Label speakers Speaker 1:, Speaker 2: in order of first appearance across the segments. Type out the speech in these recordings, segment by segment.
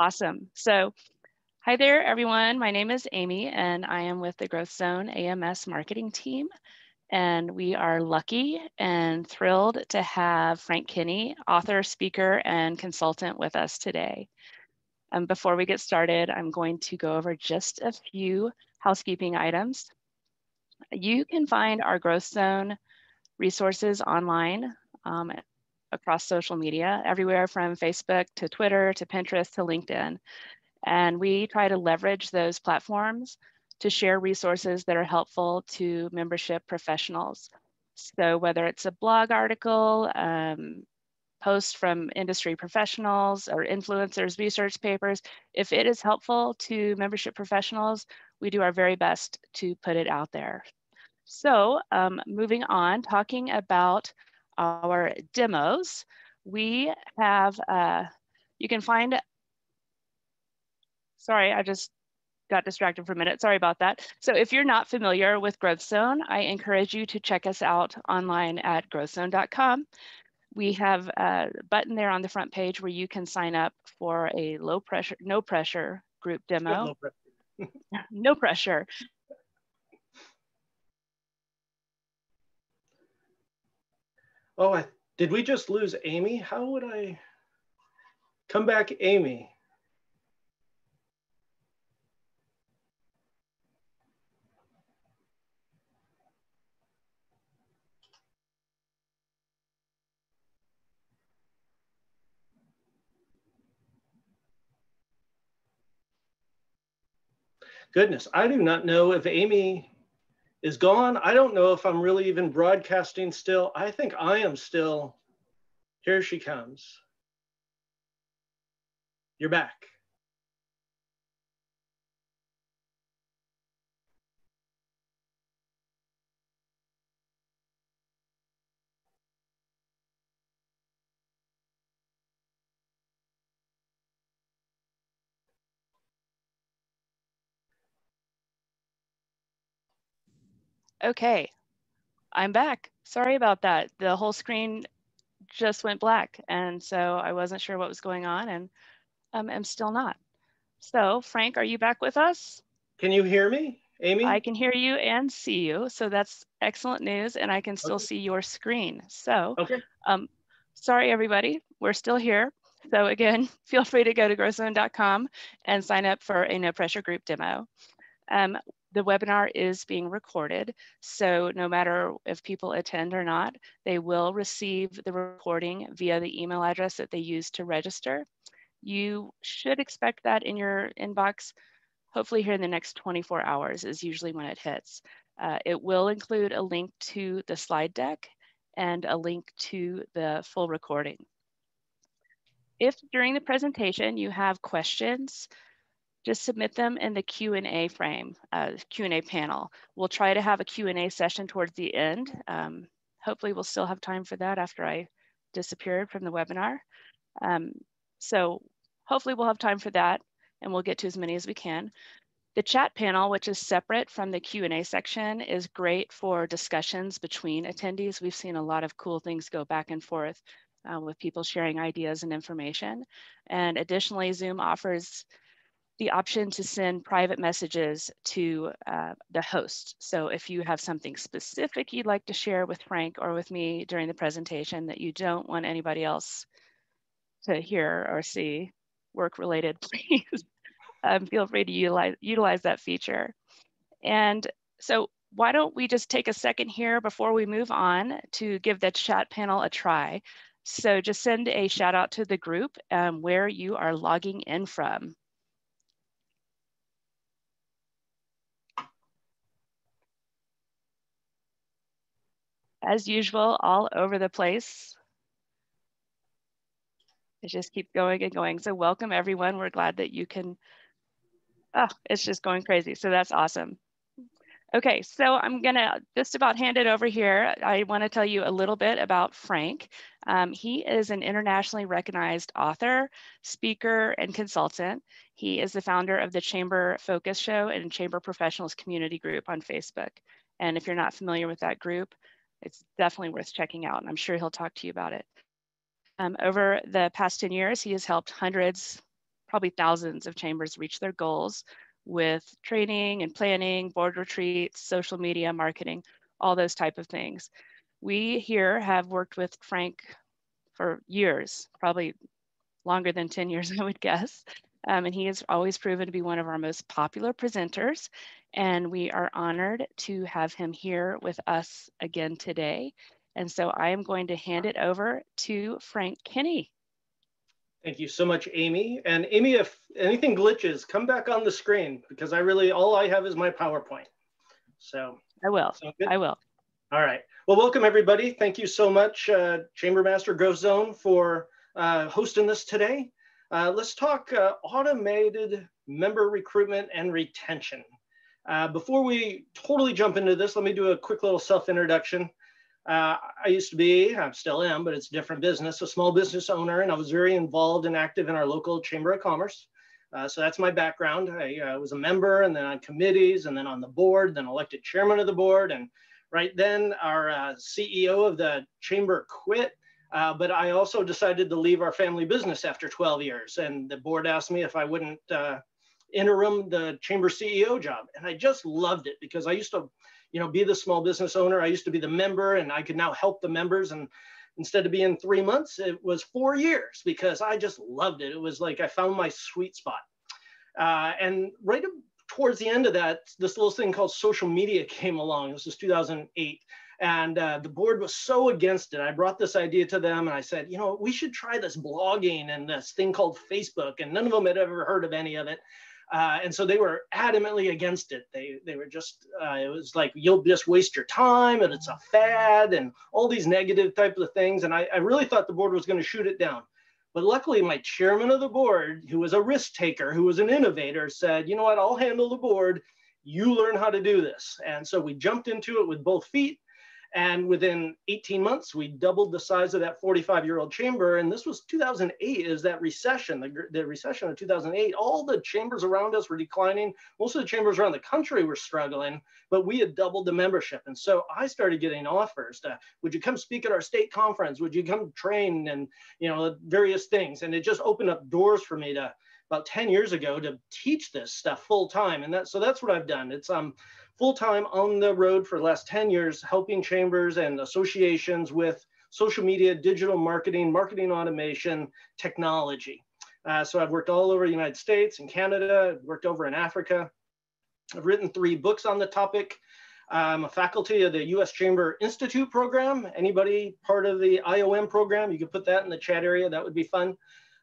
Speaker 1: Awesome. So hi there, everyone. My name is Amy, and I am with the GrowthZone AMS marketing team. And we are lucky and thrilled to have Frank Kenny, author, speaker, and consultant with us today. Um, before we get started, I'm going to go over just a few housekeeping items. You can find our GrowthZone resources online um, across social media, everywhere from Facebook to Twitter to Pinterest to LinkedIn. And we try to leverage those platforms to share resources that are helpful to membership professionals. So whether it's a blog article, um, post from industry professionals or influencers, research papers, if it is helpful to membership professionals, we do our very best to put it out there. So um, moving on, talking about our demos, we have, uh, you can find, sorry, I just got distracted for a minute. Sorry about that. So if you're not familiar with GrowthZone, I encourage you to check us out online at growthzone.com. We have a button there on the front page where you can sign up for a low pressure, no pressure group demo. No pressure. no pressure.
Speaker 2: Oh, I, did we just lose Amy? How would I come back, Amy? Goodness, I do not know if Amy is gone. I don't know if I'm really even broadcasting still. I think I am still. Here she comes. You're back.
Speaker 1: Okay, I'm back. Sorry about that. The whole screen just went black. And so I wasn't sure what was going on and um, I'm still not. So Frank, are you back with us?
Speaker 2: Can you hear me, Amy?
Speaker 1: I can hear you and see you. So that's excellent news. And I can still okay. see your screen. So okay. um, sorry, everybody, we're still here. So again, feel free to go to growthzone.com and sign up for a no pressure group demo. Um, the webinar is being recorded. So no matter if people attend or not, they will receive the recording via the email address that they use to register. You should expect that in your inbox, hopefully here in the next 24 hours is usually when it hits. Uh, it will include a link to the slide deck and a link to the full recording. If during the presentation you have questions, just submit them in the Q&A frame, uh, Q&A panel. We'll try to have a Q&A session towards the end. Um, hopefully we'll still have time for that after I disappeared from the webinar. Um, so hopefully we'll have time for that and we'll get to as many as we can. The chat panel, which is separate from the Q&A section, is great for discussions between attendees. We've seen a lot of cool things go back and forth uh, with people sharing ideas and information. And additionally, Zoom offers the option to send private messages to uh, the host. So if you have something specific you'd like to share with Frank or with me during the presentation that you don't want anybody else to hear or see work related, please um, feel free to utilize, utilize that feature. And so why don't we just take a second here before we move on to give the chat panel a try. So just send a shout out to the group um, where you are logging in from. As usual, all over the place. It just keeps going and going. So welcome everyone. We're glad that you can, oh, it's just going crazy. So that's awesome. Okay, so I'm gonna just about hand it over here. I wanna tell you a little bit about Frank. Um, he is an internationally recognized author, speaker, and consultant. He is the founder of the Chamber Focus Show and Chamber Professionals Community Group on Facebook. And if you're not familiar with that group, it's definitely worth checking out, and I'm sure he'll talk to you about it. Um, over the past 10 years, he has helped hundreds, probably thousands of chambers reach their goals with training and planning, board retreats, social media marketing, all those type of things. We here have worked with Frank for years, probably longer than 10 years, I would guess. Um, and he has always proven to be one of our most popular presenters. And we are honored to have him here with us again today. And so I am going to hand it over to Frank Kenny.
Speaker 2: Thank you so much, Amy. And Amy, if anything glitches, come back on the screen because I really, all I have is my PowerPoint. So
Speaker 1: I will, I will.
Speaker 2: All right. Well, welcome everybody. Thank you so much, uh, ChamberMaster GrowthZone for uh, hosting this today. Uh, let's talk uh, automated member recruitment and retention. Uh, before we totally jump into this, let me do a quick little self-introduction. Uh, I used to be, I still am, but it's a different business, a small business owner, and I was very involved and active in our local Chamber of Commerce. Uh, so that's my background. I uh, was a member and then on committees and then on the board, then elected chairman of the board. And right then our CEO of the chamber quit. Uh, but I also decided to leave our family business after 12 years. And the board asked me if I wouldn't uh, interim the chamber CEO job. And I just loved it because I used to you know, be the small business owner. I used to be the member and I could now help the members. And instead of being three months, it was four years because I just loved it. It was like I found my sweet spot. Uh, and right towards the end of that, this little thing called social media came along. This was 2008. And uh, the board was so against it. I brought this idea to them and I said, you know, we should try this blogging and this thing called Facebook. And none of them had ever heard of any of it. Uh, and so they were adamantly against it. They, they were just, uh, it was like, you'll just waste your time and it's a fad and all these negative type of things. And I, I really thought the board was going to shoot it down. But luckily, my chairman of the board, who was a risk taker, who was an innovator, said, you know what, I'll handle the board. You learn how to do this. And so we jumped into it with both feet. And within 18 months, we doubled the size of that 45 year old chamber. And this was 2008 is that recession, the, the recession of 2008. All the chambers around us were declining. Most of the chambers around the country were struggling, but we had doubled the membership. And so I started getting offers to, would you come speak at our state conference? Would you come train and, you know, various things? And it just opened up doors for me to, about 10 years ago to teach this stuff full time. And that, so that's what I've done. It's, um, full time on the road for the last 10 years, helping chambers and associations with social media, digital marketing, marketing automation, technology. Uh, so I've worked all over the United States and Canada, worked over in Africa. I've written three books on the topic. I'm a faculty of the US Chamber Institute program. Anybody part of the IOM program, you can put that in the chat area. That would be fun.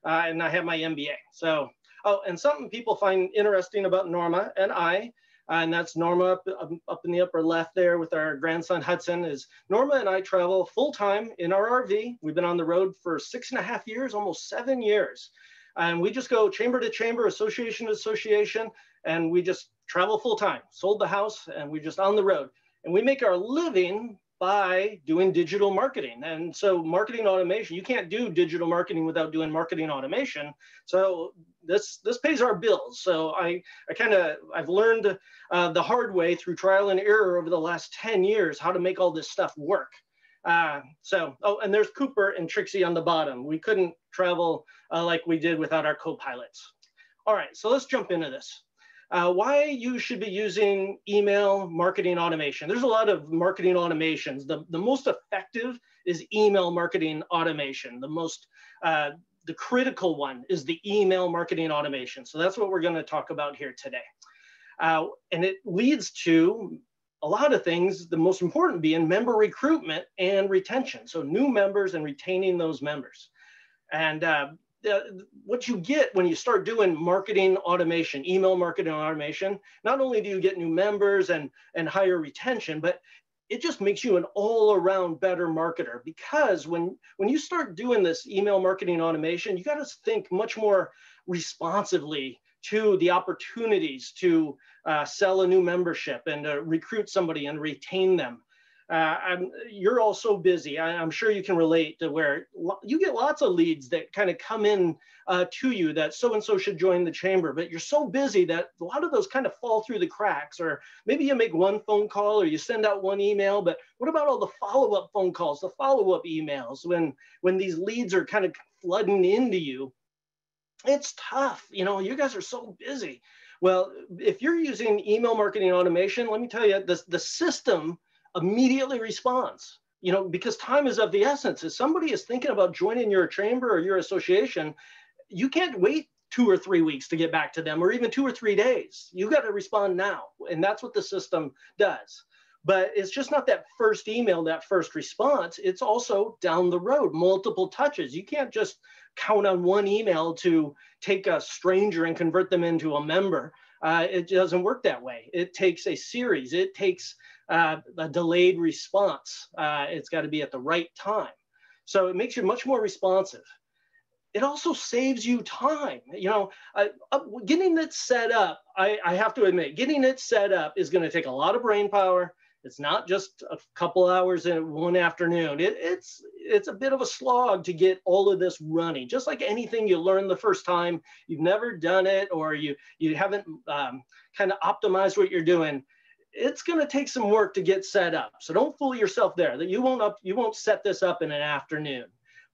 Speaker 2: Uh, and I have my MBA. So, oh, and something people find interesting about Norma and I and that's Norma up, up in the upper left there with our grandson Hudson is Norma and I travel full time in our RV. We've been on the road for six and a half years, almost seven years. And we just go chamber to chamber, association to association, and we just travel full time, sold the house, and we're just on the road. And we make our living by doing digital marketing. And so marketing automation, you can't do digital marketing without doing marketing automation. So this this pays our bills. So I I kind of I've learned uh, the hard way through trial and error over the last 10 years how to make all this stuff work. Uh, so, oh, and there's Cooper and Trixie on the bottom. We couldn't travel uh, like we did without our co-pilots. All right, so let's jump into this. Uh, why you should be using email marketing automation. There's a lot of marketing automations. The, the most effective is email marketing automation. The most, uh, the critical one is the email marketing automation. So that's what we're gonna talk about here today. Uh, and it leads to a lot of things, the most important being member recruitment and retention. So new members and retaining those members. And uh, what you get when you start doing marketing automation, email marketing automation, not only do you get new members and, and higher retention, but it just makes you an all around better marketer. Because when, when you start doing this email marketing automation, you got to think much more responsively to the opportunities to uh, sell a new membership and uh, recruit somebody and retain them uh, you're all so busy. I, am sure you can relate to where you get lots of leads that kind of come in uh, to you that so and so should join the chamber, but you're so busy that a lot of those kind of fall through the cracks. Or maybe you make one phone call or you send out one email, but what about all the follow up phone calls, the follow up emails when when these leads are kind of flooding into you? It's tough. You know, you guys are so busy. Well, if you're using email marketing automation, let me tell you, the, the system immediately responds you know, because time is of the essence. If somebody is thinking about joining your chamber or your association, you can't wait two or three weeks to get back to them or even two or three days. You got to respond now. And that's what the system does. But it's just not that first email, that first response. It's also down the road, multiple touches. You can't just count on one email to take a stranger and convert them into a member. Uh, it doesn't work that way. It takes a series, it takes uh, a delayed response. Uh, it's got to be at the right time. So it makes you much more responsive it also saves you time. You know, uh, getting it set up, I, I, have to admit, getting it set up is going to take a lot of brain power. It's not just a couple hours in one afternoon. It, it's it's a bit of a slog to get all of this running. Just like anything you learn the first time, you've never done it or you you haven't um, kind of optimized what you're doing. It's going to take some work to get set up. So don't fool yourself there. That you won't up you won't set this up in an afternoon.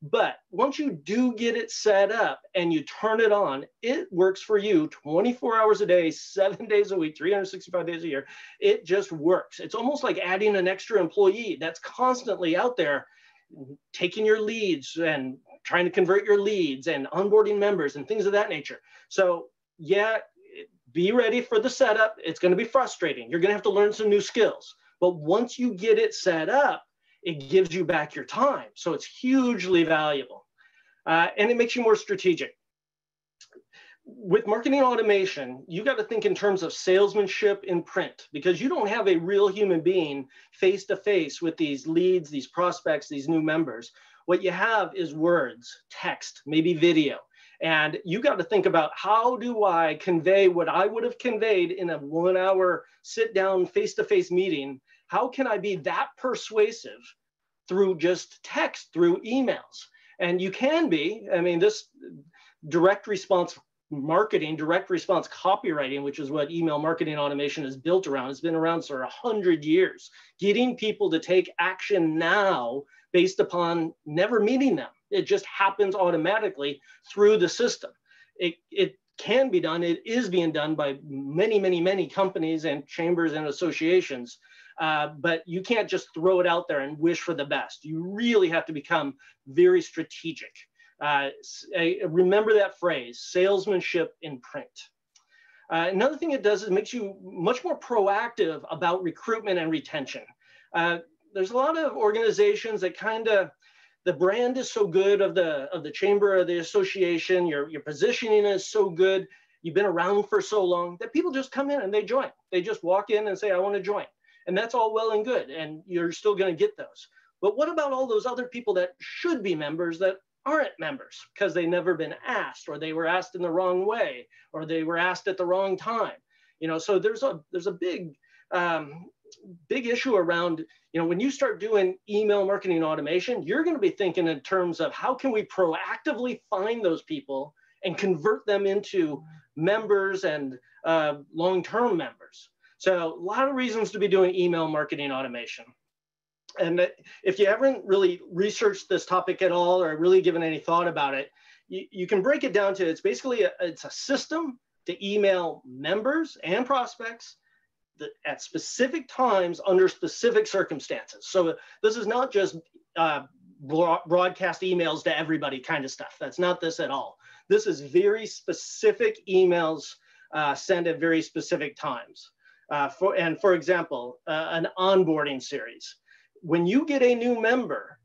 Speaker 2: But once you do get it set up and you turn it on, it works for you 24 hours a day, seven days a week, 365 days a year. It just works. It's almost like adding an extra employee that's constantly out there taking your leads and trying to convert your leads and onboarding members and things of that nature. So, yeah, be ready for the setup. It's going to be frustrating. You're going to have to learn some new skills. But once you get it set up, it gives you back your time. So it's hugely valuable. Uh, and it makes you more strategic. With marketing automation, you got to think in terms of salesmanship in print because you don't have a real human being face to face with these leads, these prospects, these new members. What you have is words, text, maybe video. And you got to think about how do I convey what I would have conveyed in a one hour sit down face to face meeting how can I be that persuasive through just text, through emails? And you can be, I mean, this direct response marketing, direct response copywriting, which is what email marketing automation is built around, has been around for a hundred years. Getting people to take action now based upon never meeting them. It just happens automatically through the system. It, it can be done. It is being done by many, many, many companies and chambers and associations uh, but you can't just throw it out there and wish for the best. You really have to become very strategic. Uh, remember that phrase, salesmanship in print. Uh, another thing it does is it makes you much more proactive about recruitment and retention. Uh, there's a lot of organizations that kind of the brand is so good of the of the chamber or the association your your positioning is so good you've been around for so long that people just come in and they join they just walk in and say i want to join and that's all well and good. And you're still going to get those. But what about all those other people that should be members that aren't members because they never been asked or they were asked in the wrong way or they were asked at the wrong time? You know, so there's a there's a big um, big issue around you know when you start doing email marketing automation you're going to be thinking in terms of how can we proactively find those people and convert them into members and uh, long-term members so a lot of reasons to be doing email marketing automation. And if you haven't really researched this topic at all or really given any thought about it, you, you can break it down to it's basically a, it's a system to email members and prospects at specific times under specific circumstances. So this is not just uh, broadcast emails to everybody kind of stuff. That's not this at all. This is very specific emails uh, sent at very specific times. Uh, for, and for example, uh, an onboarding series. When you get a new member,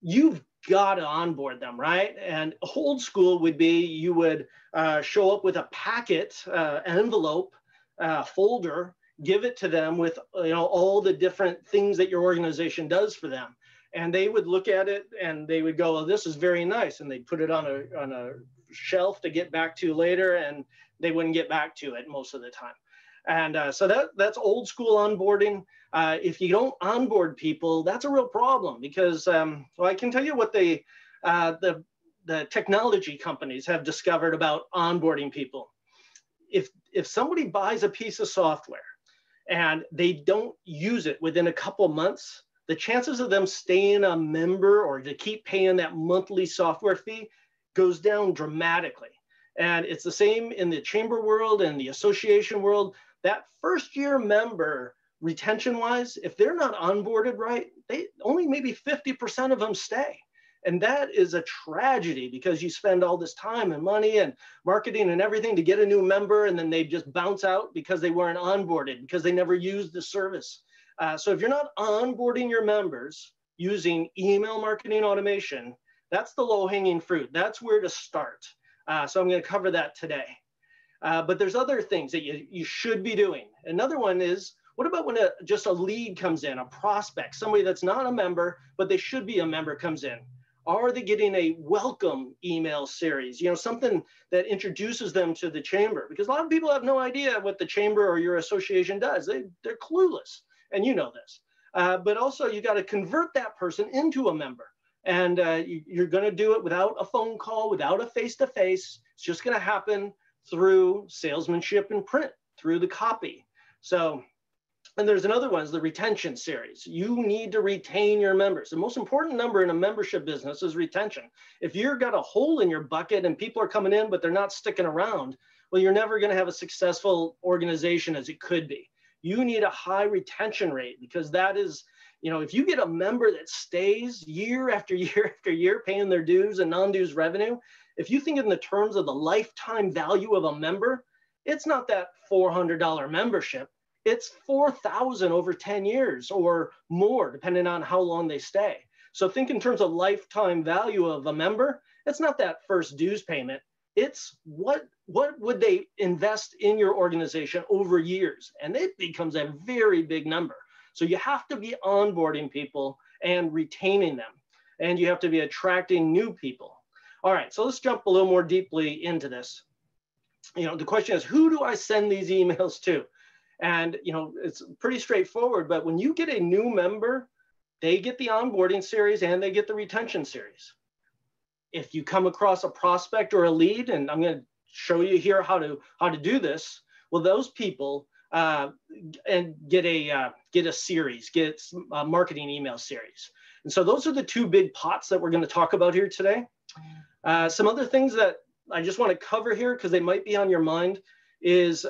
Speaker 2: you've got to onboard them, right? And old school would be you would uh, show up with a packet, uh, envelope, uh, folder, give it to them with you know all the different things that your organization does for them, and they would look at it and they would go, "Oh, this is very nice," and they'd put it on a on a shelf to get back to later, and they wouldn't get back to it most of the time. And uh, so that that's old school onboarding. Uh, if you don't onboard people, that's a real problem because um, well, I can tell you what they uh, the the technology companies have discovered about onboarding people. If if somebody buys a piece of software and they don't use it within a couple months, the chances of them staying a member or to keep paying that monthly software fee goes down dramatically. And it's the same in the chamber world and the association world. That first year member, retention wise, if they're not onboarded right, they only maybe 50% of them stay. And that is a tragedy because you spend all this time and money and marketing and everything to get a new member, and then they just bounce out because they weren't onboarded, because they never used the service. Uh, so if you're not onboarding your members using email marketing automation, that's the low hanging fruit. That's where to start. Uh, so I'm going to cover that today. Uh, but there's other things that you, you should be doing. Another one is what about when a, just a lead comes in, a prospect, somebody that's not a member, but they should be a member comes in? Are they getting a welcome email series? You know, something that introduces them to the chamber because a lot of people have no idea what the chamber or your association does. They, they're clueless, and you know this. Uh, but also, you got to convert that person into a member. And uh, you, are going to do it without a phone call, without a face to face. It's just going to happen through salesmanship and print, through the copy. So and there's another one is the retention series. You need to retain your members. The most important number in a membership business is retention. If you've got a hole in your bucket and people are coming in, but they're not sticking around, well, you're never going to have a successful organization as it could be. You need a high retention rate because that is, you know, if you get a member that stays year after year after year paying their dues and non dues revenue, if you think in the terms of the lifetime value of a member, it's not that $400 membership it's 4,000 over 10 years or more, depending on how long they stay. So think in terms of lifetime value of a member. It's not that first dues payment. It's what what would they invest in your organization over years, and it becomes a very big number. So you have to be onboarding people and retaining them, and you have to be attracting new people. All right, so let's jump a little more deeply into this. You know, the question is, who do I send these emails to? And you know, it's pretty straightforward, but when you get a new member, they get the onboarding series and they get the retention series. If you come across a prospect or a lead, and I'm going to show you here how to how to do this, well, those people uh, and get a uh, get a series, get a marketing email series. And so those are the two big pots that we're going to talk about here today. Uh, some other things that I just want to cover here because they might be on your mind is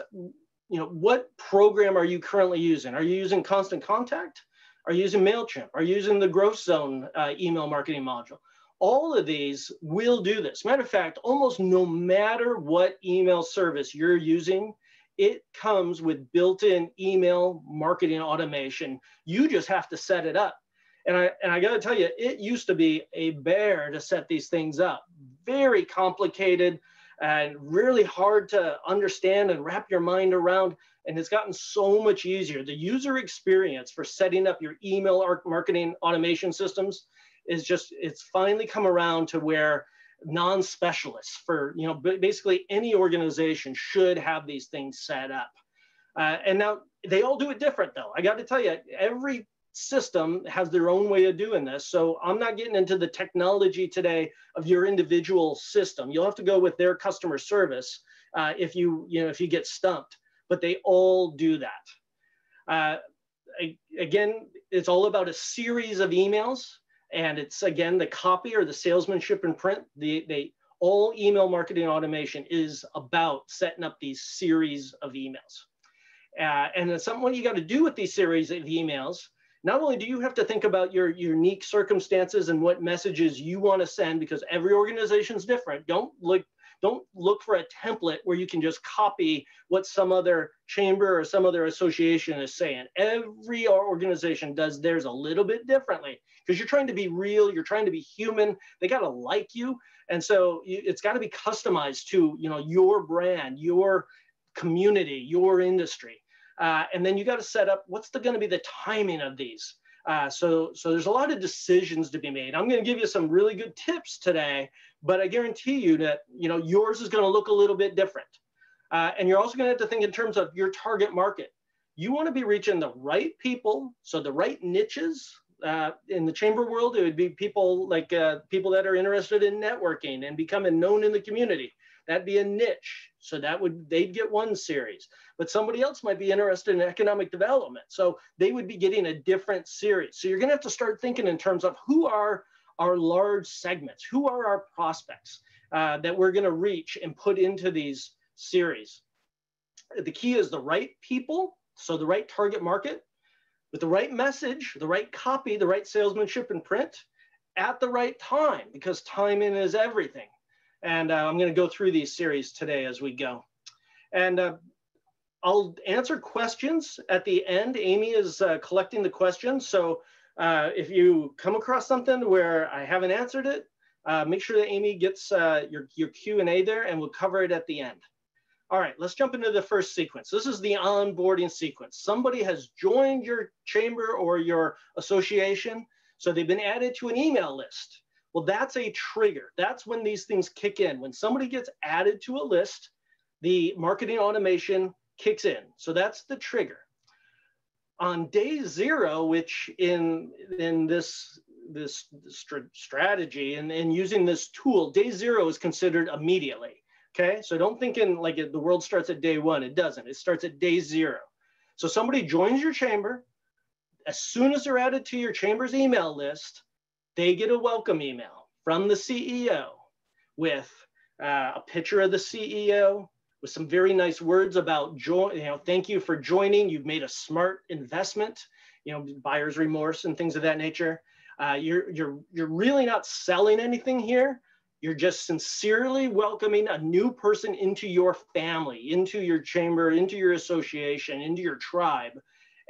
Speaker 2: you know, what program are you currently using? Are you using Constant Contact? Are you using MailChimp? Are you using the GrowthZone uh, email marketing module? All of these will do this. Matter of fact, almost no matter what email service you're using, it comes with built-in email marketing automation. You just have to set it up. And I, and I got to tell you, it used to be a bear to set these things up. Very complicated and really hard to understand and wrap your mind around. And it's gotten so much easier. The user experience for setting up your email marketing automation systems is just, it's finally come around to where non-specialists for, you know, basically any organization should have these things set up. Uh, and now they all do it different though. I got to tell you, every system has their own way of doing this. So I'm not getting into the technology today of your individual system. You'll have to go with their customer service uh, if you you know if you get stumped. But they all do that. Uh, again, it's all about a series of emails, and it's again the copy or the salesmanship and print. The they all email marketing automation is about setting up these series of emails. Uh, and then something you got to do with these series of emails not only do you have to think about your unique circumstances and what messages you want to send because every organization is different. Don't look don't look for a template where you can just copy what some other chamber or some other association is saying. Every organization does theirs a little bit differently because you're trying to be real you're trying to be human they got to like you. And so it's got to be customized to you know your brand your community your industry uh, and then you got to set up what's going to be the timing of these. Uh, so, so there's a lot of decisions to be made. I'm going to give you some really good tips today, but I guarantee you that you know yours is going to look a little bit different. Uh, and you're also going to have to think in terms of your target market. You want to be reaching the right people, so the right niches. Uh, in the chamber world, it would be people like uh, people that are interested in networking and becoming known in the community. That'd be a niche. So that would they'd get one series, but somebody else might be interested in economic development. So they would be getting a different series. So you're going to have to start thinking in terms of who are our large segments, who are our prospects. uh, that we're going to reach and put into these series. The key is the right people, so the right target market, with the right message, the right copy, the right salesmanship and print at the right time, because timing is everything. And uh, I'm going to go through these series today as we go. And uh, I'll answer questions at the end. Amy is uh, collecting the questions. So uh, if you come across something where I haven't answered it, uh, make sure that Amy gets uh, your, your Q&A there and we'll cover it at the end. All right, let's jump into the first sequence. This is the onboarding sequence. Somebody has joined your chamber or your association, so they've been added to an email list. Well, that's a trigger. That's when these things kick in. When somebody gets added to a list, the marketing automation kicks in. So that's the trigger. On day zero, which in, in this, this strategy and, and using this tool, day zero is considered immediately. Okay, so don't think in like the world starts at day one. It doesn't. It starts at day zero. So somebody joins your chamber. As soon as they're added to your chamber's email list, they get a welcome email from the CEO with uh, a picture of the CEO, with some very nice words about join, you know, thank you for joining. You've made a smart investment, you know, buyer's remorse and things of that nature. Uh, you're, you're, you're really not selling anything here. You're just sincerely welcoming a new person into your family, into your chamber, into your association, into your tribe.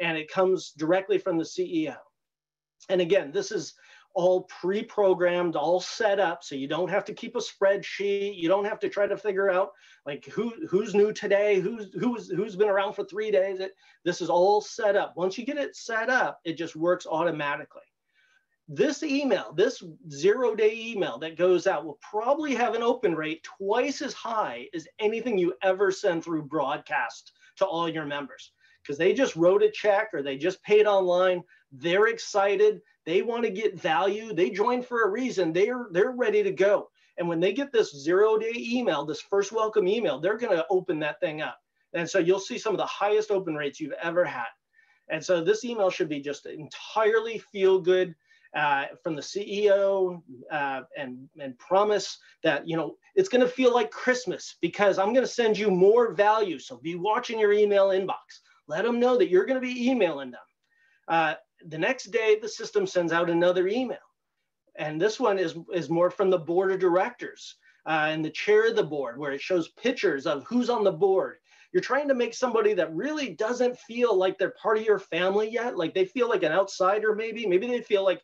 Speaker 2: And it comes directly from the CEO. And again, this is all pre-programmed, all set up. So you don't have to keep a spreadsheet. You don't have to try to figure out like who who's new today, who's who's who's been around for three days. It, this is all set up. Once you get it set up, it just works automatically. This email, this zero day email that goes out will probably have an open rate twice as high as anything you ever send through broadcast to all your members because they just wrote a check or they just paid online. They're excited they want to get value. They join for a reason. They're they're ready to go. And when they get this zero day email, this first welcome email, they're going to open that thing up. And so you'll see some of the highest open rates you've ever had. And so this email should be just entirely feel good uh, from the CEO uh, and, and promise that, you know, it's going to feel like Christmas because I'm going to send you more value. So be watching your email inbox. Let them know that you're going to be emailing them. Uh, the next day, the system sends out another email. And this one is, is more from the board of directors uh, and the chair of the board, where it shows pictures of who's on the board. You're trying to make somebody that really doesn't feel like they're part of your family yet, like they feel like an outsider, maybe. Maybe they feel like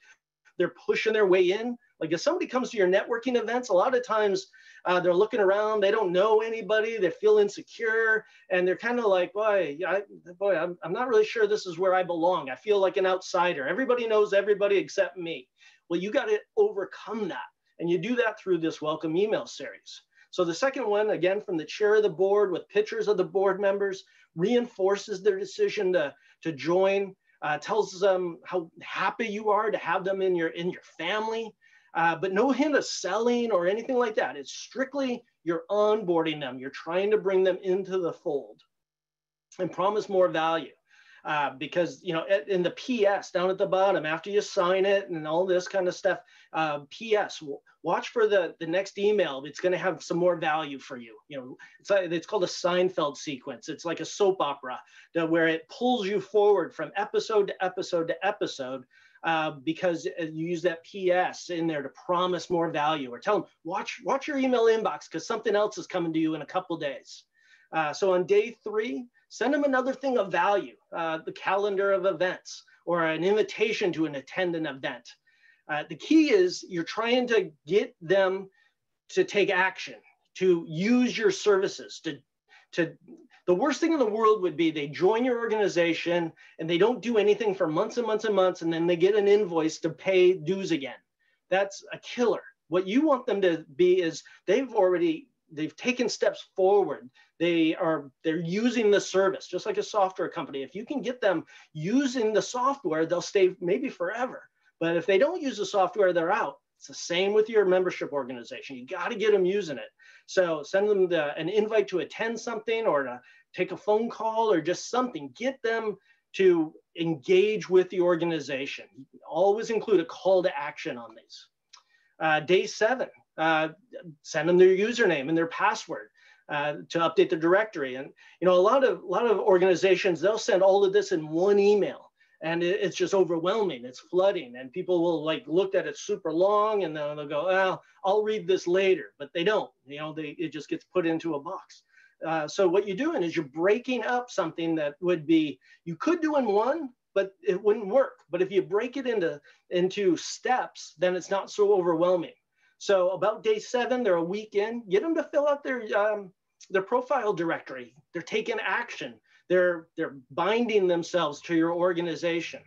Speaker 2: they're pushing their way in. Like if somebody comes to your networking events, a lot of times uh, they're looking around, they don't know anybody, they feel insecure, and they're kind of like, boy, I, boy, I'm, I'm not really sure this is where I belong. I feel like an outsider. Everybody knows everybody except me. Well, you got to overcome that. And you do that through this welcome email series. So the second one, again, from the chair of the board with pictures of the board members, reinforces their decision to, to join, uh, tells them how happy you are to have them in your, in your family, uh, but no hint of selling or anything like that. It's strictly you're onboarding them. You're trying to bring them into the fold and promise more value. Uh, because you know in the ps down at the bottom after you sign it and all this kind of stuff uh, ps watch for the the next email it's going to have some more value for you you know it's it's called a seinfeld sequence it's like a soap opera where it pulls you forward from episode to episode to episode uh, because you use that PS in there to promise more value or tell them, watch, watch your email inbox because something else is coming to you in a couple days. Uh, so on day three, send them another thing of value, uh, the calendar of events or an invitation to an attend an event. Uh, the key is you're trying to get them to take action, to use your services, to, to the worst thing in the world would be they join your organization and they don't do anything for months and months and months, and then they get an invoice to pay dues again. That's a killer. What you want them to be is they've already they've taken steps forward they are they're using the service just like a software company if you can get them using the software they'll stay maybe forever but if they don't use the software they're out it's the same with your membership organization you got to get them using it so send them the, an invite to attend something or to take a phone call or just something. Get them to engage with the organization. Always include a call to action on these. Uh, day seven, uh, send them their username and their password uh, to update the directory. And you know, a lot of a lot of organizations they'll send all of this in one email, and it, it's just overwhelming. It's flooding, and people will like look at it super long, and then they'll go, "Well, I'll read this later," but they don't. You know, they it just gets put into a box. Uh, so what you're doing is you're breaking up something that would be you could do in one, but it wouldn't work. But if you break it into into steps, then it's not so overwhelming. So about day seven, they're a week in. Get them to fill out their um, their profile directory. They're taking action. They're they're binding themselves to your organization.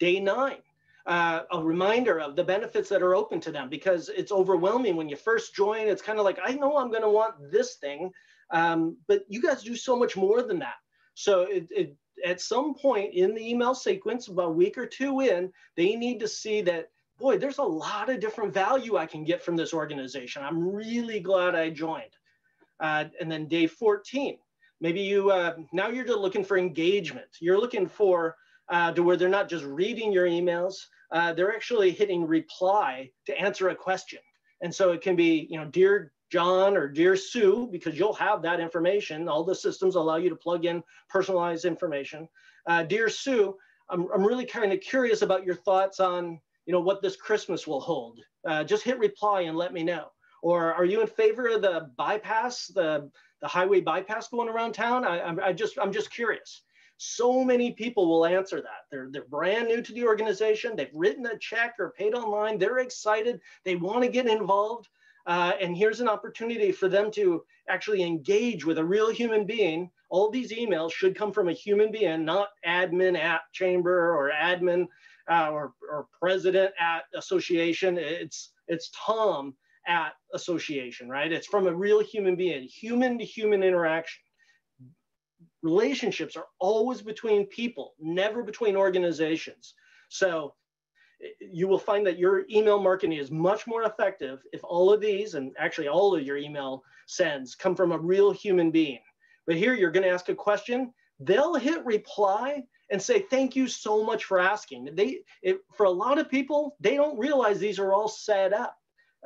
Speaker 2: Day nine, uh, a reminder of the benefits that are open to them because it's overwhelming when you first join. It's kind of like I know I'm going to want this thing, um, but you guys do so much more than that. So it, it, at some point in the email sequence, about a week or two in, they need to see that boy, there's a lot of different value I can get from this organization. I'm really glad I joined. Uh, and then day 14, maybe you, uh, now you're just looking for engagement. You're looking for uh, to where they're not just reading your emails, uh, they're actually hitting reply to answer a question. And so it can be, you know, dear John or dear Sue, because you'll have that information. All the systems allow you to plug in personalized information. Uh, dear Sue, I'm, I'm really kind of curious about your thoughts on you know, what this Christmas will hold. Uh, just hit reply and let me know. Or are you in favor of the bypass, the, the highway bypass going around town? I, I'm just, I'm just curious. So many people will answer that. They're, they're brand new to the organization. They've written a check or paid online. They're excited. They want to get involved. Uh, and here's an opportunity for them to actually engage with a real human being. All these emails should come from a human being, not admin at chamber or admin uh, or, or president at association. It's it's Tom at association, right? It's from a real human being, human to human interaction. Relationships are always between people, never between organizations. So you will find that your email marketing is much more effective if all of these, and actually all of your email sends, come from a real human being. But here you're going to ask a question, they'll hit reply and say thank you so much for asking. They, it, for a lot of people, they don't realize these are all set up,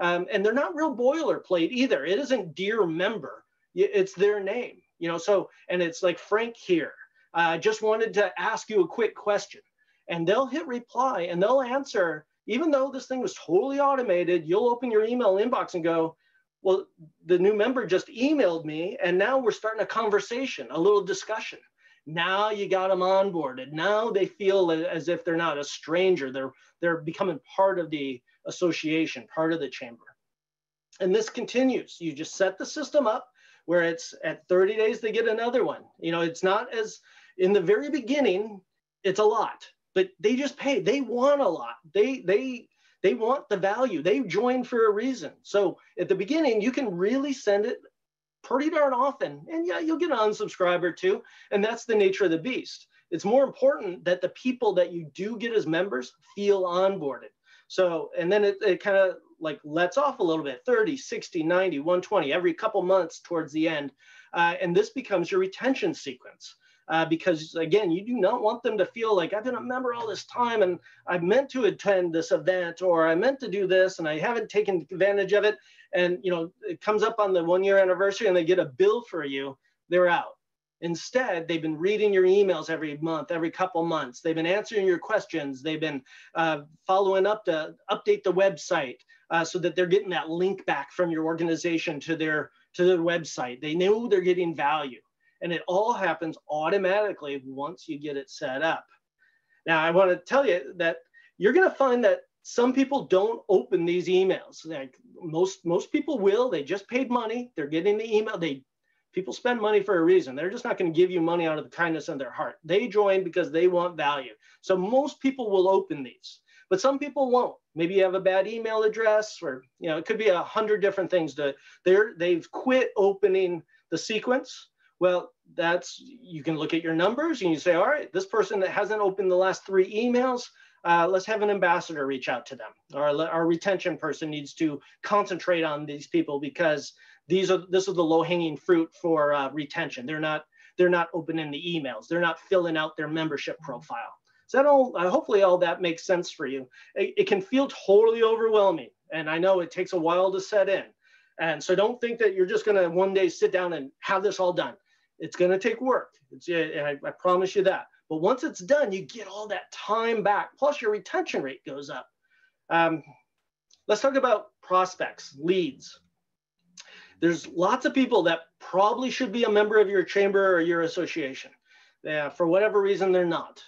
Speaker 2: um, and they're not real boilerplate either. It isn't dear member; it's their name, you know. So, and it's like Frank here. I uh, just wanted to ask you a quick question, and they'll hit reply and they'll answer. Even though this thing was totally automated, you'll open your email inbox and go, well, the new member just emailed me, and now we're starting a conversation, a little discussion. Now you got them onboarded. Now they feel as if they're not a stranger. They're they're becoming part of the association, part of the chamber. And this continues. You just set the system up where it's at 30 days they get another one. You know, it's not as in the very beginning, it's a lot, but they just pay. They want a lot. They they they want the value. They joined for a reason. So at the beginning, you can really send it pretty darn often. And yeah, you'll get an unsubscriber too. And that's the nature of the beast. It's more important that the people that you do get as members feel onboarded. So, and then it, it kind of like lets off a little bit 30, 60, 90, 120 every couple months towards the end. Uh, and this becomes your retention sequence. Uh, because again, you do not want them to feel like I've been a member all this time and I meant to attend this event or I meant to do this and I haven't taken advantage of it and you know it comes up on the one year anniversary and they get a bill for you they're out instead they've been reading your emails every month every couple months they've been answering your questions they've been uh, following up to update the website uh, so that they're getting that link back from your organization to their to their website they know they're getting value and it all happens automatically once you get it set up now i want to tell you that you're going to find that some people don't open these emails. Like most most people will. They just paid money. They're getting the email. They people spend money for a reason. They're just not going to give you money out of the kindness of their heart. They join because they want value. So most people will open these, but some people won't. Maybe you have a bad email address, or you know, it could be a hundred different things. To they're they've quit opening the sequence. Well, that's you can look at your numbers and you say, all right, this person that hasn't opened the last three emails, uh, let's have an ambassador reach out to them. Our, our retention person needs to concentrate on these people because these are this is the low hanging fruit for uh, retention. They're not they're not opening the emails. They're not filling out their membership profile. So that all uh, hopefully all that makes sense for you. It, it, can feel totally overwhelming. And I know it takes a while to set in. And so don't think that you're just going to one day sit down and have this all done. It's going to take work. It's, I, I promise you that. But once it's done, you get all that time back. Plus, your retention rate goes up. Um, let's talk about prospects, leads. There's lots of people that probably should be a member of your chamber or your association. Yeah, for whatever reason, they're not.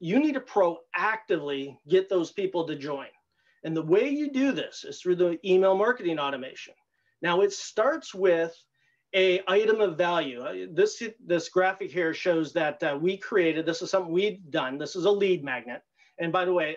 Speaker 2: You need to proactively get those people to join. And the way you do this is through the email marketing automation. Now it starts with a item of value. Uh, this, this graphic here shows that uh, we created, this is something we've done. This is a lead magnet. And by the way,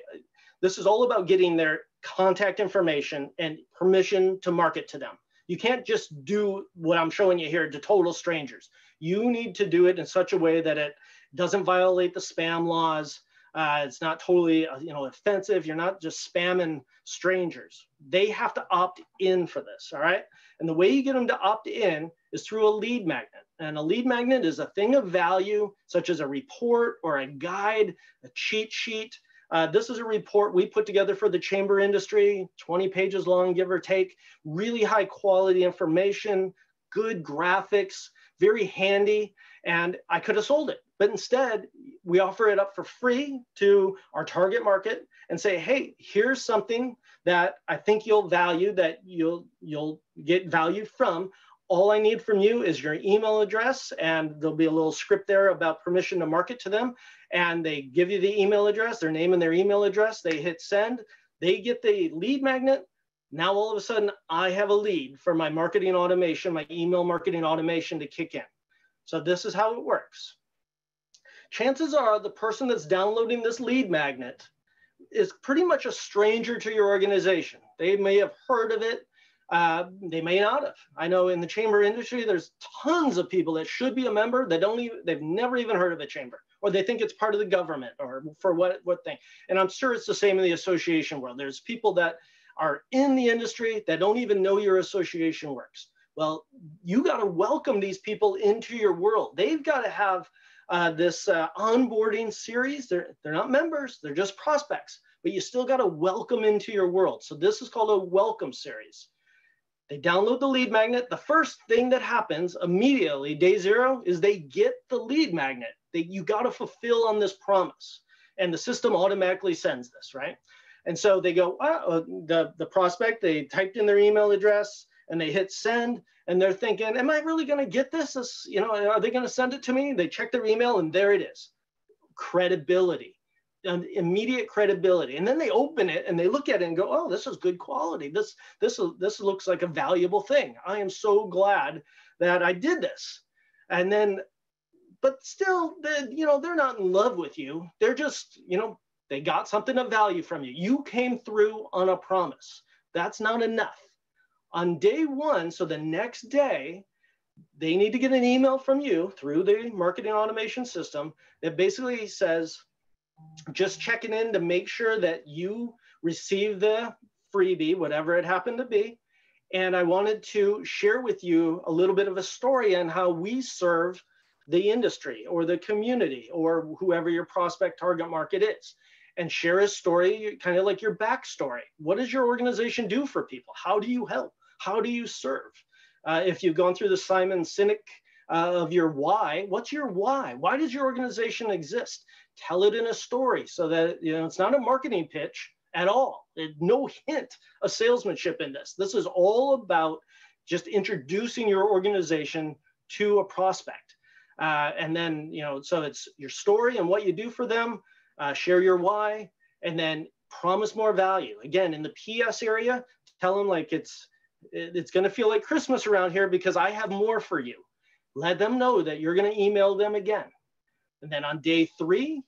Speaker 2: this is all about getting their contact information and permission to market to them. You can't just do what I'm showing you here to total strangers. You need to do it in such a way that it doesn't violate the spam laws. Uh, it's not totally uh, you know offensive. You're not just spamming strangers. They have to opt in for this. All right. And the way you get them to opt in is through a lead magnet. And a lead magnet is a thing of value, such as a report or a guide, a cheat sheet. Uh, this is a report we put together for the chamber industry, 20 pages long, give or take. Really high quality information, good graphics, very handy. And I could have sold it. But instead, we offer it up for free to our target market and say, hey, here's something that I think you'll value, that you'll you'll get value from. All I need from you is your email address, and there'll be a little script there about permission to market to them. And they give you the email address, their name and their email address. They hit send. They get the lead magnet. Now all of a sudden, I have a lead for my marketing automation, my email marketing automation to kick in. So this is how it works. Chances are the person that's downloading this lead magnet is pretty much a stranger to your organization. They may have heard of it, uh, they may not have. I know in the chamber industry, there's tons of people that should be a member that don't even, they've never even heard of a chamber, or they think it's part of the government, or for what what thing. And I'm sure it's the same in the association world. There's people that are in the industry that don't even know your association works. Well, you got to welcome these people into your world. They've got to have uh, this uh, onboarding series. They're, they're not members, they're just prospects, but you still got to welcome into your world. So this is called a welcome series. They download the lead magnet. The first thing that happens immediately, day zero, is they get the lead magnet. They, you got to fulfill on this promise. And the system automatically sends this, right? And so they go, uh, the, the prospect, they typed in their email address, and they hit send and they're thinking, am I really going to get this? this? You know, are they going to send it to me? They check their email and there it is. Credibility, immediate credibility. And then they open it and they look at it and go, oh, this is good quality. This, this, this looks like a valuable thing. I am so glad that I did this. And then, but still, they, you know, they're not in love with you. They're just, you know, they got something of value from you. You came through on a promise. That's not enough on day one, so the next day, they need to get an email from you through the marketing automation system that basically says, just checking in to make sure that you receive the freebie, whatever it happened to be. And I wanted to share with you a little bit of a story on how we serve the industry or the community or whoever your prospect target market is and share a story, kind of like your backstory. What does your organization do for people? How do you help? How do you serve? Uh, if you've gone through the Simon Sinek uh, of your why, what's your why? Why does your organization exist? Tell it in a story so that you know it's not a marketing pitch at all. There's no hint of salesmanship in this. This is all about just introducing your organization to a prospect. Uh, and then, you know, so it's your story and what you do for them, uh, share your why, and then promise more value. Again, in the PS area, tell them like it's it's going to feel like Christmas around here because I have more for you. Let them know that you're going to email them again. And then on day three,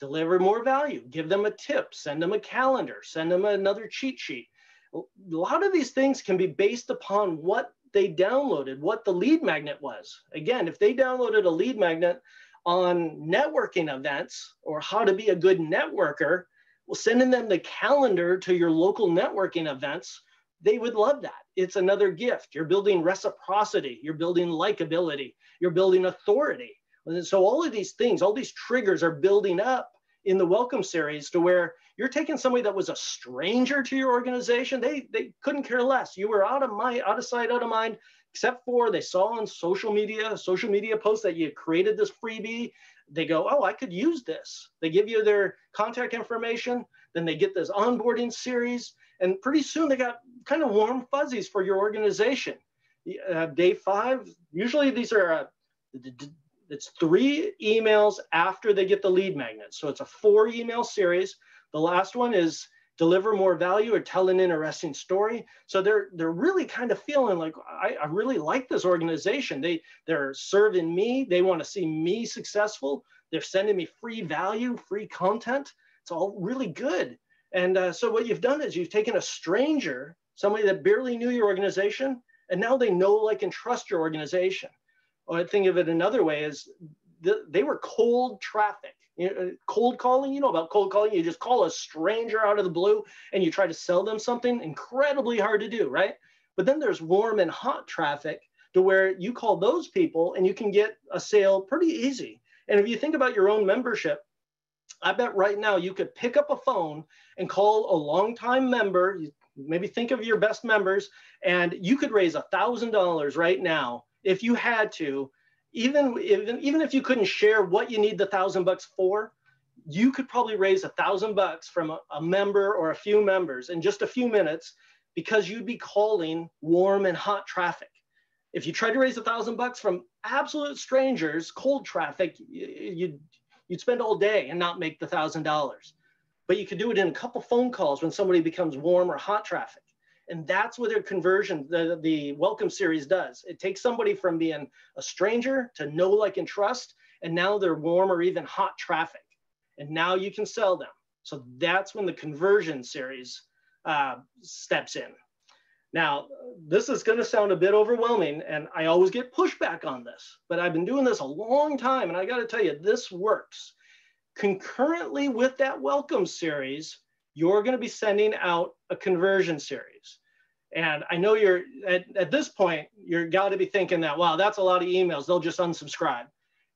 Speaker 2: deliver more value. Give them a tip, send them a calendar, send them another cheat sheet. A lot of these things can be based upon what they downloaded, what the lead magnet was. Again, if they downloaded a lead magnet on networking events or how to be a good networker, well, sending them the calendar to your local networking events they would love that. It's another gift. You're building reciprocity, you're building likability, you're building authority. And so all of these things, all these triggers are building up in the welcome series to where you're taking somebody that was a stranger to your organization. They they couldn't care less. You were out of mind, out of sight, out of mind, except for they saw on social media, social media posts that you created this freebie. They go, oh, I could use this. They give you their contact information. Then they get this onboarding series, and pretty soon they got kind of warm fuzzies for your organization. Uh, day five, usually these are uh, it's three emails after they get the lead magnet. So it's a four email series. The last one is deliver more value or tell an interesting story. So they're they're really kind of feeling like I, I really like this organization. They they're serving me. They want to see me successful. They're sending me free value, free content. It's all really good. And uh, so what you've done is you've taken a stranger, somebody that barely knew your organization, and now they know, like, and trust your organization. Or think of it another way is the, they were cold traffic. Know, uh, cold calling, you know about cold calling. You just call a stranger out of the blue and you try to sell them something incredibly hard to do, right? But then there's warm and hot traffic to where you call those people and you can get a sale pretty easy. And if you think about your own membership, I bet right now you could pick up a phone and call a longtime member. Maybe think of your best members, and you could raise a thousand dollars right now if you had to, even, even, even if you couldn't share what you need the thousand bucks for, you could probably raise a thousand bucks from a, a member or a few members in just a few minutes because you'd be calling warm and hot traffic. If you tried to raise a thousand bucks from absolute strangers, cold traffic, you'd, you'd spend all day and not make the thousand dollars. But you could do it in a couple phone calls when somebody becomes warm or hot traffic. And that's what their conversion, the, the welcome series does. It takes somebody from being a stranger to know, like, and trust, and now they're warm or even hot traffic. And now you can sell them. So that's when the conversion series uh, steps in. Now, this is going to sound a bit overwhelming, and I always get pushback on this, but I've been doing this a long time, and I got to tell you, this works. Concurrently with that welcome series, you're going to be sending out a conversion series. And I know you're at, at this point, you're got to be thinking that, wow, that's a lot of emails. They'll just unsubscribe.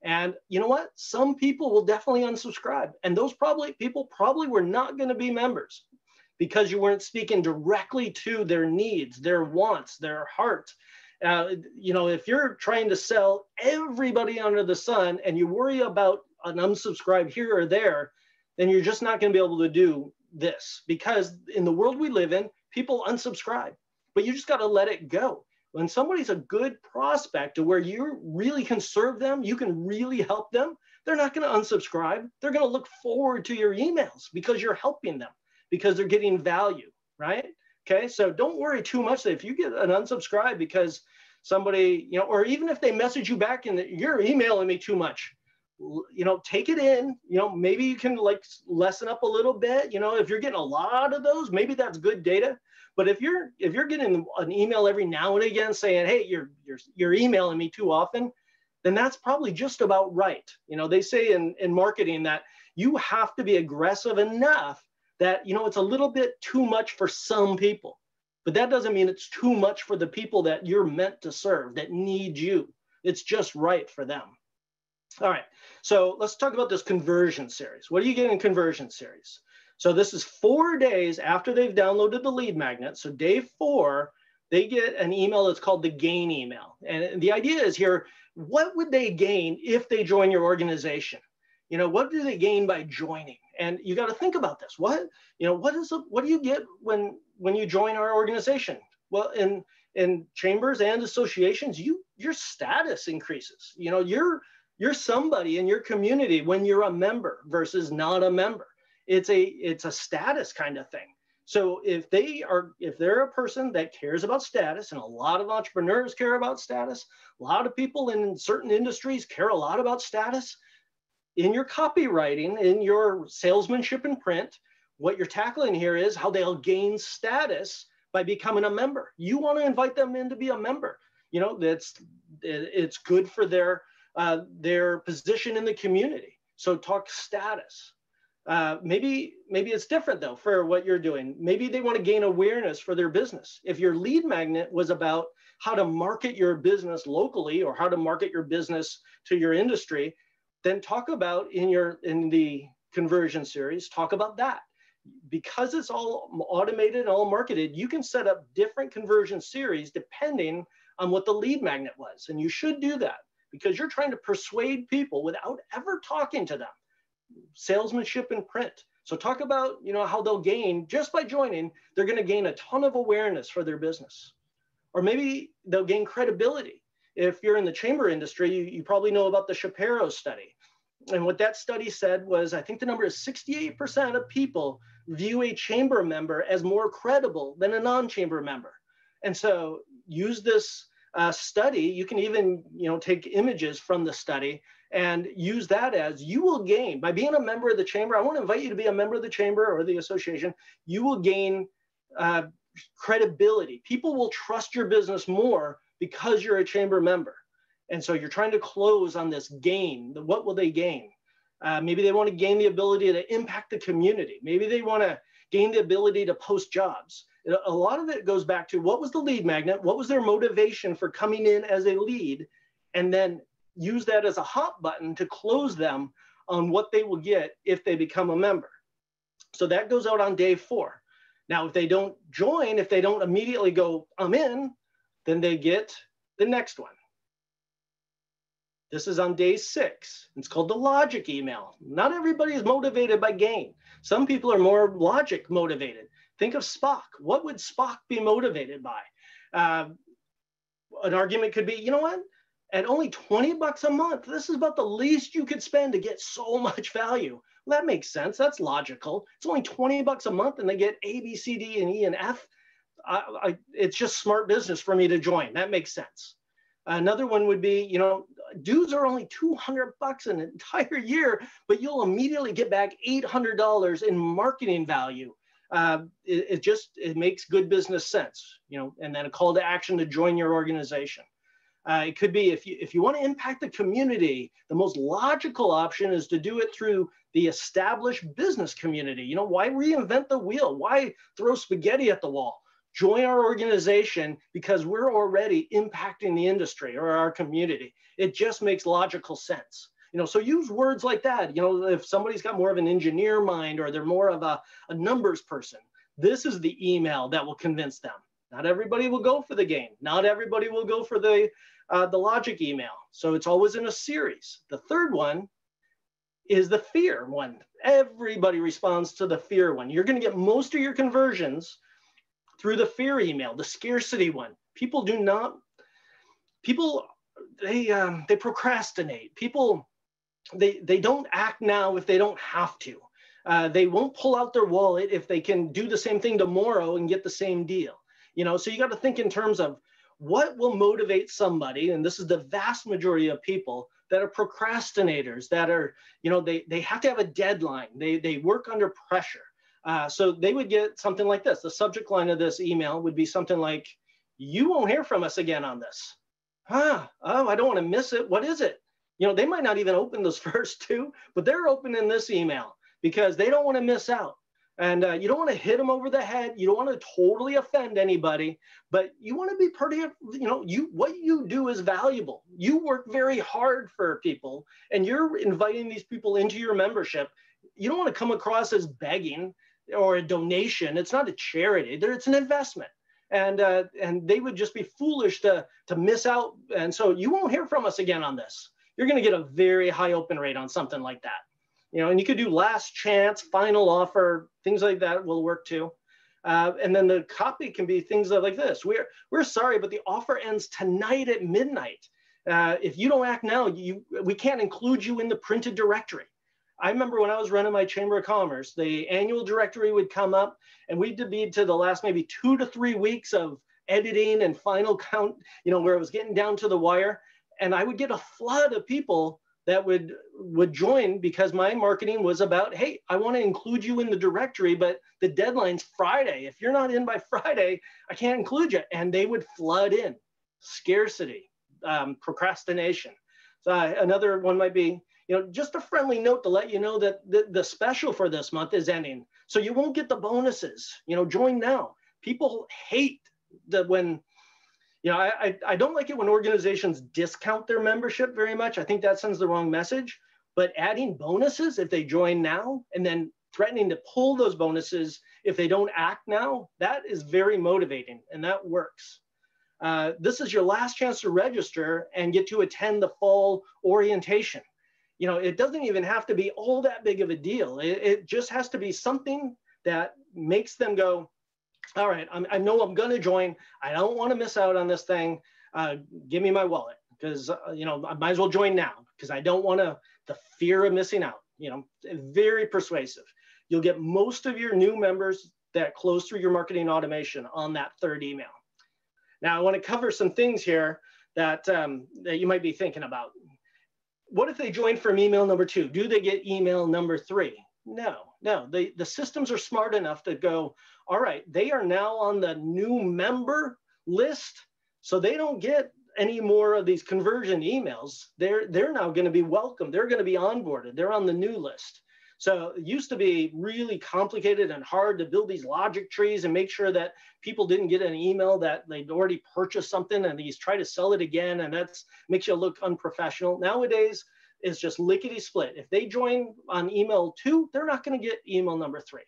Speaker 2: And you know what? Some people will definitely unsubscribe. And those probably people probably were not going to be members because you weren't speaking directly to their needs, their wants, their heart. Uh, you know, if you're trying to sell everybody under the sun and you worry about an unsubscribe here or there, then you're just not going to be able to do this because in the world we live in, people unsubscribe but you just got to let it go. When somebody's a good prospect to where you really can serve them, you can really help them, they're not going to unsubscribe. They're going to look forward to your emails because you're helping them, because they're getting value, right? Okay, so don't worry too much that if you get an unsubscribe because somebody, you know, or even if they message you back and you're emailing me too much, you know, take it in, you know, maybe you can like lessen up a little bit, you know, if you're getting a lot of those, maybe that's good data. But if you're if you're getting an email every now and again saying, "Hey, you're you're you're emailing me too often," then that's probably just about right. You know, they say in in marketing that you have to be aggressive enough that you know it's a little bit too much for some people. But that doesn't mean it's too much for the people that you're meant to serve that need you. It's just right for them. All right, so let's talk about this conversion series. What do you get in conversion series? So this is four days after they've downloaded the lead magnet. So day four, they get an email that's called the gain email. And the idea is here, what would they gain if they join your organization? You know, what do they gain by joining? And you got to think about this. What, you know, what is the, what do you get when when you join our organization? Well, in in chambers and associations, you your status increases. You know, you're you're somebody in your community when you're a member versus not a member. It's a it's a status kind of thing. So if they are if they're a person that cares about status and a lot of entrepreneurs care about status a lot of people in certain industries care a lot about status in your copywriting in your salesmanship and print what you're tackling here is how they'll gain status by becoming a member. You want to invite them in to be a member. You know that's it's good for their uh, their position in the community so talk status uh, maybe maybe it's different though for what you're doing. Maybe they want to gain awareness for their business. If your lead magnet was about how to market your business locally or how to market your business to your industry, then talk about in your in the conversion series, talk about that. Because it's all automated and all marketed, you can set up different conversion series depending on what the lead magnet was. And you should do that because you're trying to persuade people without ever talking to them. Salesmanship in print. So talk about, you know, how they'll gain just by joining, they're going to gain a ton of awareness for their business. Or maybe they'll gain credibility. If you're in the chamber industry, you, you probably know about the Schapiro study. And what that study said was, I think the number is 68% of people view a chamber member as more credible than a non-chamber member. And so use this uh, study. You can even, you know, take images from the study and use that as you will gain by being a member of the chamber. I want to invite you to be a member of the chamber or the association. You will gain uh, credibility. People will trust your business more because you're a chamber member. And so you're trying to close on this gain. What will they gain? Uh, maybe they want to gain the ability to impact the community. Maybe they want to gain the ability to post jobs. A lot of it goes back to what was the lead magnet? What was their motivation for coming in as a lead? And then use that as a hot button to close them on what they will get if they become a member. So that goes out on day four. Now, if they don't join, if they don't immediately go, I'm in, then they get the next one. This is on day six. It's called the logic email. Not everybody is motivated by gain. Some people are more logic motivated. Think of Spock. What would Spock be motivated by? Uh, an argument could be, you know what? At only 20 bucks a month, this is about the least you could spend to get so much value. Well, that makes sense. That's logical. It's only 20 bucks a month and they get A, B, C, D, and E, and F. I, I, it's just smart business for me to join. That makes sense. Another one would be, you know, dues are only 200 bucks an entire year, but you'll immediately get back $800 in marketing value. Uh, it, it, just, it makes good business sense, you know, and then a call to action to join your organization. Uh, it could be if you if you want to impact the community, the most logical option is to do it through the established business community. You know, why reinvent the wheel? Why throw spaghetti at the wall? Join our organization because we're already impacting the industry or our community. It just makes logical sense. You know, so use words like that. You know, if somebody's got more of an engineer mind or they're more of a, a numbers person, this is the email that will convince them. Not everybody will go for the game. Not everybody will go for the uh, the logic email. So it's always in a series. The third one is the fear one. Everybody responds to the fear one. You're going to get most of your conversions through the fear email, the scarcity one. People do not, people, they, um, they procrastinate. People, they, they don't act now if they don't have to. Uh, they won't pull out their wallet if they can do the same thing tomorrow and get the same deal. You know, so you got to think in terms of what will motivate somebody and this is the vast majority of people that are procrastinators that are you know they, they have to have a deadline they, they work under pressure uh, so they would get something like this the subject line of this email would be something like you won't hear from us again on this huh oh i don't want to miss it what is it you know they might not even open those first two but they're opening this email because they don't want to miss out and uh, you don't want to hit them over the head. You don't want to totally offend anybody, but you want to be pretty, you know, you what you do is valuable. You work very hard for people and you're inviting these people into your membership. You don't want to come across as begging or a donation. It's not a charity. It's an investment. And uh, and they would just be foolish to to miss out. And so you won't hear from us again on this. You're going to get a very high open rate on something like that you know, and you could do last chance, final offer, things like that will work too. Uh, and then the copy can be things like this. We're, we're sorry, but the offer ends tonight at midnight. Uh, if you don't act now, you, we can't include you in the printed directory. I remember when I was running my Chamber of Commerce, the annual directory would come up and we'd be to the last maybe two to three weeks of editing and final count, you know, where it was getting down to the wire. And I would get a flood of people that would would join because my marketing was about hey i want to include you in the directory but the deadline's friday. If you're not in by friday i can't include you. And they would flood in. Scarcity um, procrastination. So uh, another one might be you know just a friendly note to let you know that the, the special for this month is ending so you won't get the bonuses you know join now people hate that when you know, I, I don't like it when organizations discount their membership very much. I think that sends the wrong message. but adding bonuses if they join now and then threatening to pull those bonuses if they don't act now, that is very motivating and that works. Uh, this is your last chance to register and get to attend the fall orientation. You know, it doesn't even have to be all that big of a deal. It, it just has to be something that makes them go, all right, i know I'm going to join. I don't want to miss out on this thing. Uh, give me my wallet because, uh, you know, I might as well join now because I don't want to, the fear of missing out, you know, very persuasive. You'll get most of your new members that close through your marketing automation on that third email. Now, I want to cover some things here that, um, that you might be thinking about. What if they join from email number two? Do they get email number three? No, no. The, the systems are smart enough to go, all right, they are now on the new member list. So they don't get any more of these conversion emails. They're, they're now going to be welcome. They're going to be onboarded. They're on the new list. So it used to be really complicated and hard to build these logic trees and make sure that people didn't get an email that they'd already purchased something and he's try to sell it again. And that makes you look unprofessional. Nowadays, it's just lickety split. If they join on email two, they're not going to get email number three.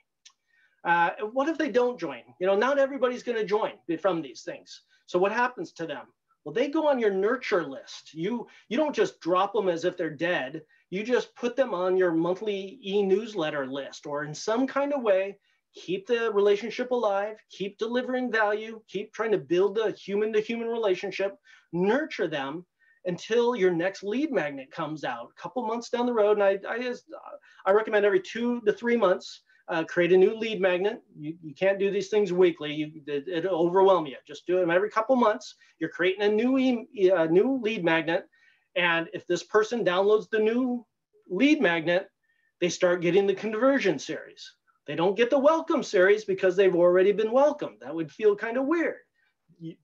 Speaker 2: Uh, what if they don't join? You know, not everybody's going to join from these things. So what happens to them? Well, they go on your nurture list. You you don't just drop them as if they're dead you just put them on your monthly e-newsletter list or in some kind of way keep the relationship alive keep delivering value keep trying to build a human to human relationship nurture them until your next lead magnet comes out. A couple months down the road and i i, just, I recommend every two to three months uh, create a new lead magnet. You, you can't do these things weekly. You, it, it'll overwhelm you. Just do them every couple months. You're creating a new e, a new lead magnet and if this person downloads the new lead magnet, they start getting the conversion series. They don't get the welcome series because they've already been welcomed. That would feel kind of weird,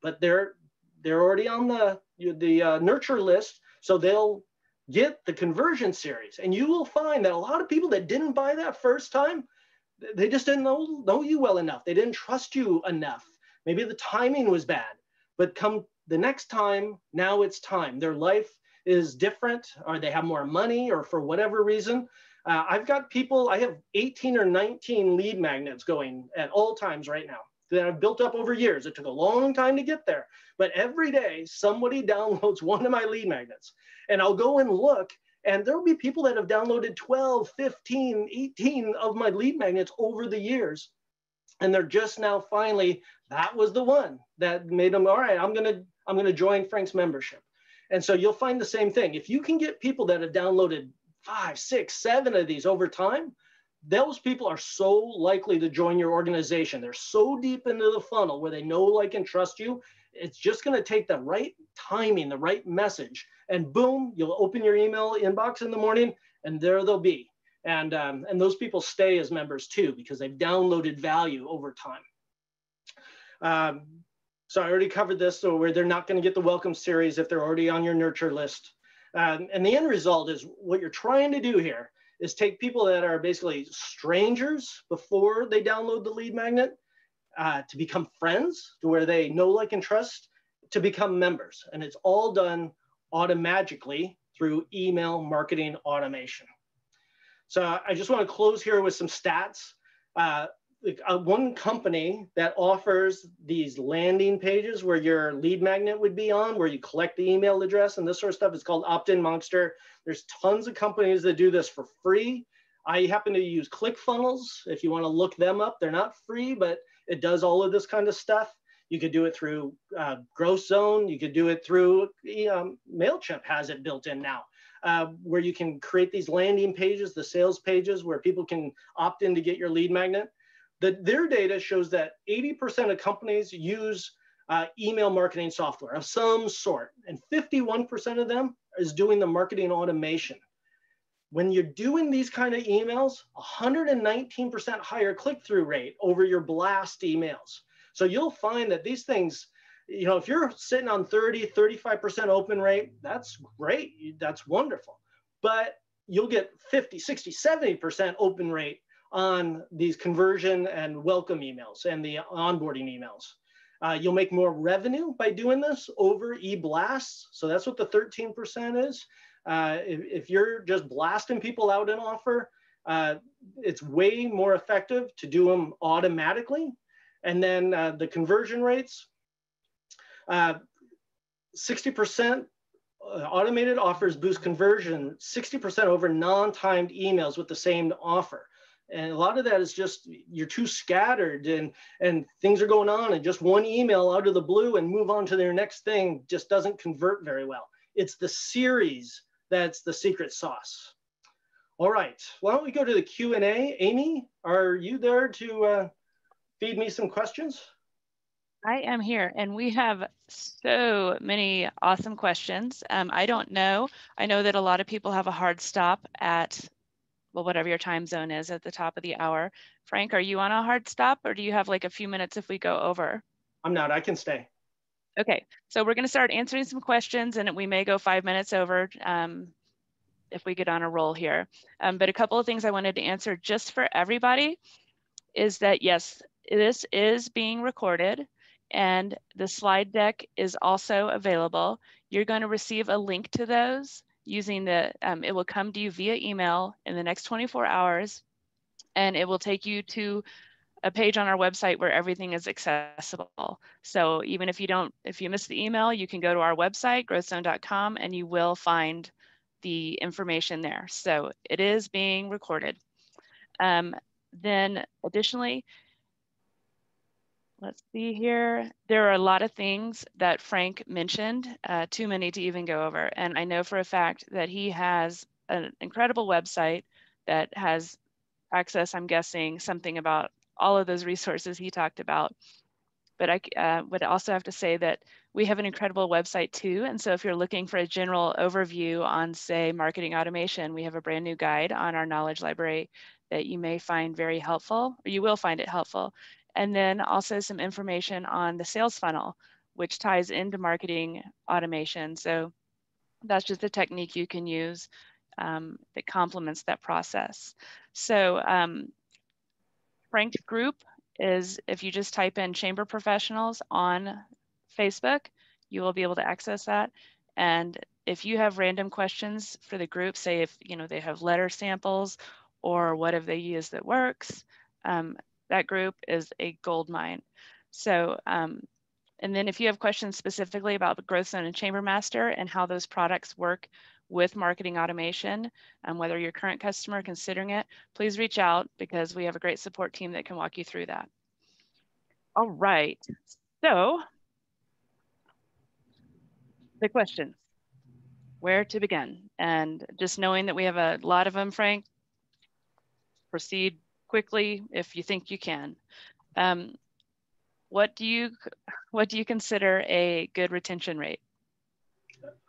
Speaker 2: but they're they're already on the the uh, nurture list, so they'll get the conversion series. And you will find that a lot of people that didn't buy that first time, they just didn't know know you well enough. They didn't trust you enough. Maybe the timing was bad, but come the next time, now it's time. Their life is different or they have more money or for whatever reason. Uh, I've got people, I have 18 or 19 lead magnets going at all times right now that I've built up over years. It took a long time to get there, but every day somebody downloads one of my lead magnets and I'll go and look and there'll be people that have downloaded 12, 15, 18 of my lead magnets over the years. And they're just now finally, that was the one that made them, all right, I'm gonna, I'm gonna join Frank's membership. And so you'll find the same thing. If you can get people that have downloaded five, six, seven of these over time, those people are so likely to join your organization. They're so deep into the funnel where they know, like, and trust you. It's just going to take the right timing, the right message, and boom, you'll open your email inbox in the morning, and there they'll be. And um, and those people stay as members too because they've downloaded value over time. Um, so I already covered this, so where they're not going to get the welcome series if they're already on your nurture list. Um, and the end result is what you're trying to do here is take people that are basically strangers before they download the lead magnet uh, to become friends to where they know, like, and trust to become members. And it's all done automatically through email marketing automation. So I just want to close here with some stats. Uh, uh, one company that offers these landing pages where your lead magnet would be on, where you collect the email address and this sort of stuff. It's called OptinMonster. There's tons of companies that do this for free. I happen to use ClickFunnels. If you want to look them up, they're not free, but it does all of this kind of stuff. You could do it through uh, GrowthZone. You could do it through um, MailChimp has it built in now. Uh, where you can create these landing pages, the sales pages where people can opt in to get your lead magnet that their data shows that 80% of companies use uh, email marketing software of some sort, and 51% of them is doing the marketing automation. When you're doing these kind of emails, 119% higher click-through rate over your blast emails. So you'll find that these things, you know, if you're sitting on 30, 35% open rate, that's great. That's wonderful. But you'll get 50, 60, 70% open rate on these conversion and welcome emails and the onboarding emails. Uh, you'll make more revenue by doing this over e-blasts. So that's what the 13% is. Uh, if, if, you're just blasting people out an offer, uh, it's way more effective to do them automatically. And then uh, the conversion rates, 60% uh, automated offers boost conversion 60% over non-timed emails with the same offer and a lot of that is just you're too scattered and and things are going on and just one email out of the blue and move on to their next thing just doesn't convert very well it's the series that's the secret sauce all right why don't we go to the q&a amy are you there to uh, feed me some questions
Speaker 1: I am here, and we have so many awesome questions. Um, I don't know. I know that a lot of people have a hard stop at, well, whatever your time zone is at the top of the hour. Frank, are you on a hard stop, or do you have like a few minutes if we go over?
Speaker 2: I'm not. I can stay.
Speaker 1: Okay, so we're going to start answering some questions, and we may go five minutes over um, if we get on a roll here. Um, but a couple of things I wanted to answer just for everybody is that yes, this is being recorded and the slide deck is also available. You're going to receive a link to those using the, um, it will come to you via email in the next 24 hours, and it will take you to a page on our website where everything is accessible. So even if you don't, if you miss the email, you can go to our website, growthzone.com, and you will find the information there. So it is being recorded. Um, then additionally, Let's see here. There are a lot of things that Frank mentioned, uh, too many to even go over. And I know for a fact that he has an incredible website that has access, I'm guessing, something about all of those resources he talked about. But I uh, would also have to say that we have an incredible website too. And so if you're looking for a general overview on, say, marketing automation, we have a brand new guide on our knowledge library that you may find very helpful, or you will find it helpful and then also some information on the sales funnel, which ties into marketing automation. So that's just a technique you can use um, that complements that process. So um, Frank's group is if you just type in chamber professionals on Facebook, you will be able to access that. And if you have random questions for the group, say if you know they have letter samples or what have they used that works, um, that group is a gold mine. So, um, and then if you have questions specifically about GrowthZone and ChamberMaster and how those products work with marketing automation, and whether you're current customer considering it, please reach out because we have a great support team that can walk you through that. All right, so the questions, where to begin? And just knowing that we have a lot of them, Frank, proceed quickly if you think you can. Um, what do you what do you consider a good retention rate?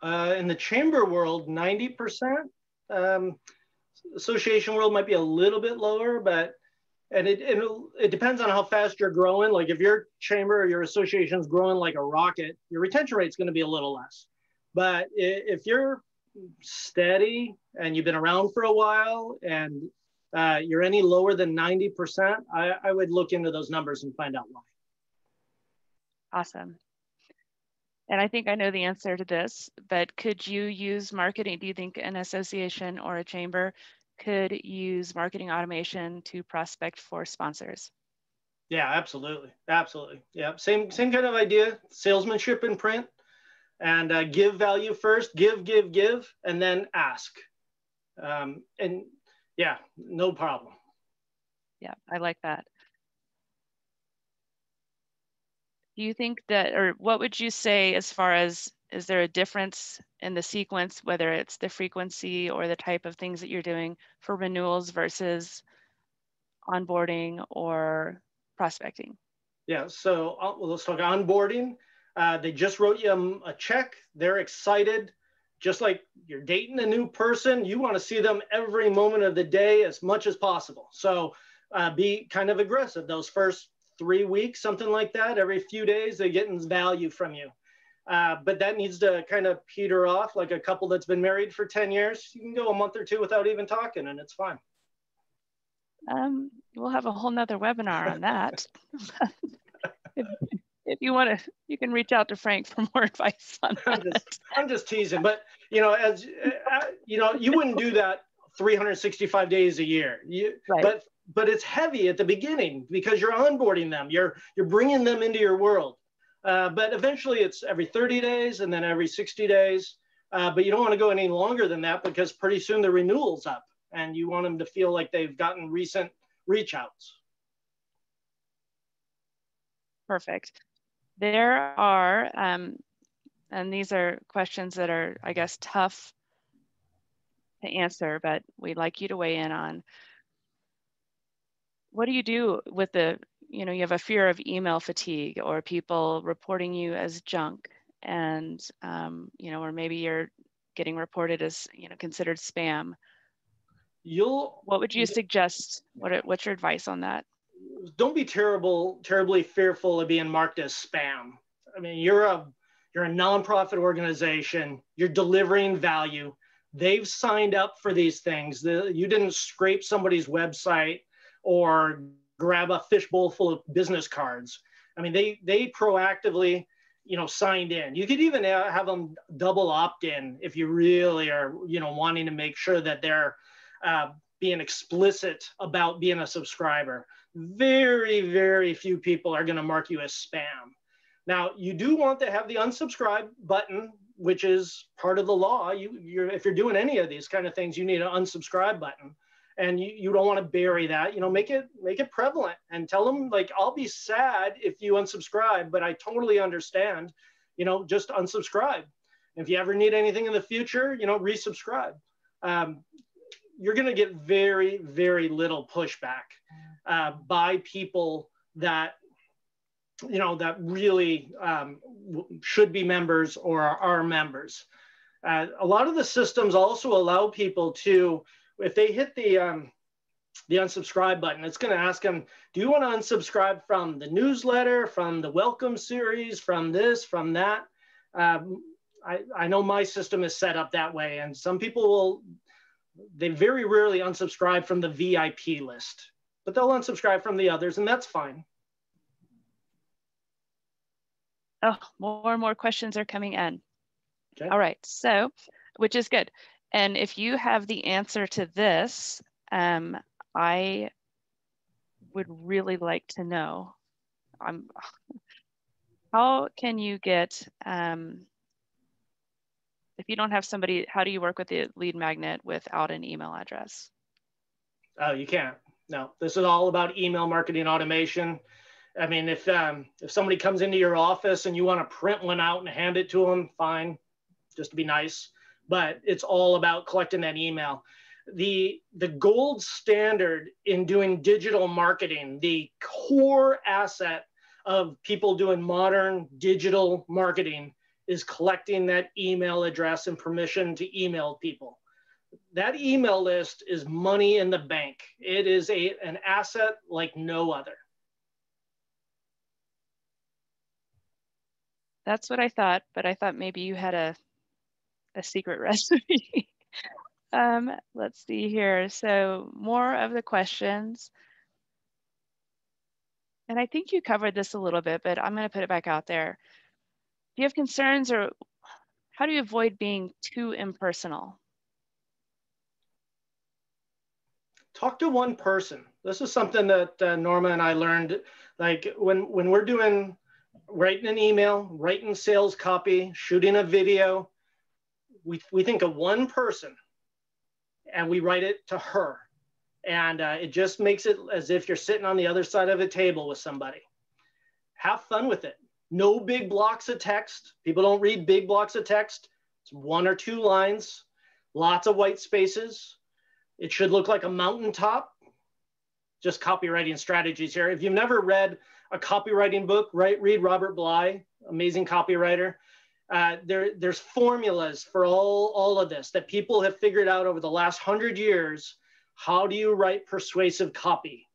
Speaker 2: Uh, in the chamber world, 90%. Um, association world might be a little bit lower, but and it, it, it depends on how fast you're growing. Like if your chamber or your association is growing like a rocket, your retention rate is going to be a little less. But if you're steady and you've been around for a while and uh, you're any lower than 90%, I, I would look into those numbers and find out why.
Speaker 1: Awesome. And I think I know the answer to this, but could you use marketing? Do you think an association or a chamber could use marketing automation to prospect for sponsors?
Speaker 2: Yeah, absolutely. Absolutely. Yeah. Same, same kind of idea, salesmanship in print and uh, give value first, give, give, give, and then ask. Um, and yeah, no problem.
Speaker 1: Yeah, I like that. Do you think that, or what would you say as far as, is there a difference in the sequence, whether it's the frequency or the type of things that you're doing for renewals versus onboarding or prospecting?
Speaker 2: Yeah, so uh, well, let's talk onboarding. Uh, they just wrote you a check. They're excited just like you're dating a new person, you want to see them every moment of the day as much as possible. So uh, be kind of aggressive those first three weeks, something like that. Every few days, they're getting value from you. Uh, but that needs to kind of peter off like a couple that's been married for 10 years. You can go a month or two without even talking, and it's fine.
Speaker 1: Um, we'll have a whole nother webinar on that. if you want to, you can reach out to Frank for more advice on that.
Speaker 2: I'm just, I'm just teasing, but you know, as uh, you know, you wouldn't do that 365 days a year. You, right. But but it's heavy at the beginning because you're onboarding them. You're you're bringing them into your world. Uh, but eventually, it's every 30 days and then every 60 days. Uh, but you don't want to go any longer than that because pretty soon the renewal's up, and you want them to feel like they've gotten recent reach outs.
Speaker 1: Perfect. There are, um, and these are questions that are, I guess, tough to answer, but we'd like you to weigh in on. What do you do with the, you know, you have a fear of email fatigue or people reporting you as junk and, um, you know, or maybe you're getting reported as, you know, considered spam.
Speaker 2: You'll,
Speaker 1: what would you suggest? What, what's your advice on that?
Speaker 2: Don't be terrible, terribly fearful of being marked as spam. I mean, you're a you're a nonprofit organization. You're delivering value. They've signed up for these things. The, you didn't scrape somebody's website or grab a fishbowl full of business cards. I mean, they they proactively, you know, signed in. You could even have them double opt in if you really are, you know, wanting to make sure that they're uh, being explicit about being a subscriber very, very few people are going to mark you as spam. Now, you do want to have the unsubscribe button, which is part of the law. You, you're, if you're doing any of these kind of things, you need an unsubscribe button, and you, you don't want to bury that. You know, make it make it prevalent and tell them like, I'll be sad if you unsubscribe, but I totally understand. You know, just unsubscribe. If you ever need anything in the future, you know, resubscribe. Um, you're going to get very, very little pushback uh, by people that you know that really um, should be members or are members. Uh, a lot of the systems also allow people to, if they hit the um, the unsubscribe button, it's going to ask them, do you want to unsubscribe from the newsletter, from the welcome series, from this, from that? Um, I, I know my system is set up that way, and some people will, they very rarely unsubscribe from the VIP list but they'll unsubscribe from the others, and that's fine.
Speaker 1: Oh, more and more questions are coming in. Okay. All right, so, which is good. And if you have the answer to this, um, I would really like to know. Um, how can you get, um, if you don't have somebody, how do you work with the lead magnet without an email address?
Speaker 2: Oh, you can't no, this is all about email marketing automation. I mean, if um, if somebody comes into your office and you want to print one out and hand it to them, fine, just to be nice. But it's all about collecting that email. The the gold standard in doing digital marketing, the core asset of people doing modern digital marketing is collecting that email address and permission to email people that email list is money in the bank. It is a, an asset like no other.
Speaker 1: That's what I thought, but I thought maybe you had a, a secret recipe. um, let's see here. So more of the questions. And I think you covered this a little bit, but I'm going to put it back out there. Do you have concerns or how do you avoid being too impersonal?
Speaker 2: Talk to one person. This is something that uh, Norma and I learned. Like when when we're doing writing an email, writing sales copy, shooting a video, we we think of one person, and we write it to her, and uh, it just makes it as if you're sitting on the other side of a table with somebody. Have fun with it. No big blocks of text. People don't read big blocks of text. It's one or two lines, lots of white spaces it should look like a mountaintop. Just copywriting strategies here. If you've never read a copywriting book, right, read Robert Bly, amazing copywriter. Uh, there, there's formulas for all, all of this that people have figured out over the last hundred years. How do you write persuasive copy?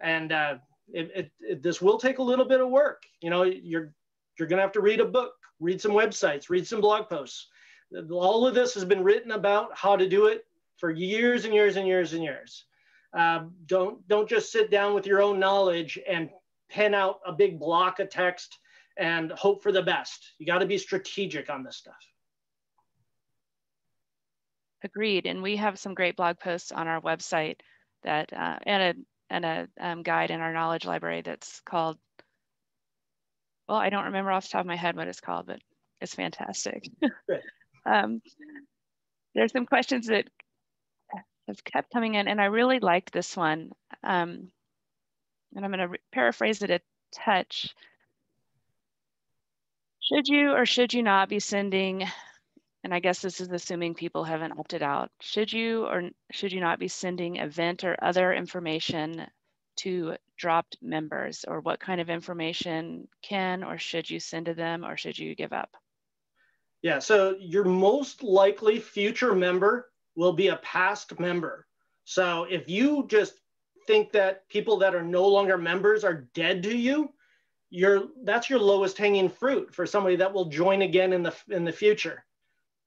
Speaker 2: And uh, it, it, it, this will take a little bit of work. You know, you're you're going to have to read a book, read some websites, read some blog posts. All of this has been written about how to do it for years and years and years and years. Uh, don't don't just sit down with your own knowledge and pen out a big block of text and hope for the best. You got to be strategic on this stuff.
Speaker 1: Agreed. And we have some great blog posts on our website that uh, and a and a um, guide in our knowledge library that's called. Well, I don't remember off the top of my head what it's called, but it's fantastic. um, there's some questions that have kept coming in, and I really liked this one. Um, and I'm going to paraphrase it a touch. Should you or should you not be sending, and I guess this is assuming people haven't opted out, should you or should you not be sending event or other information to dropped members or what kind of information can or should you send to them or should you give up?
Speaker 2: Yeah, so your most likely future member will be a past member. So if you just think that people that are no longer members are dead to you, you're that's your lowest hanging fruit for somebody that will join again in the in the future.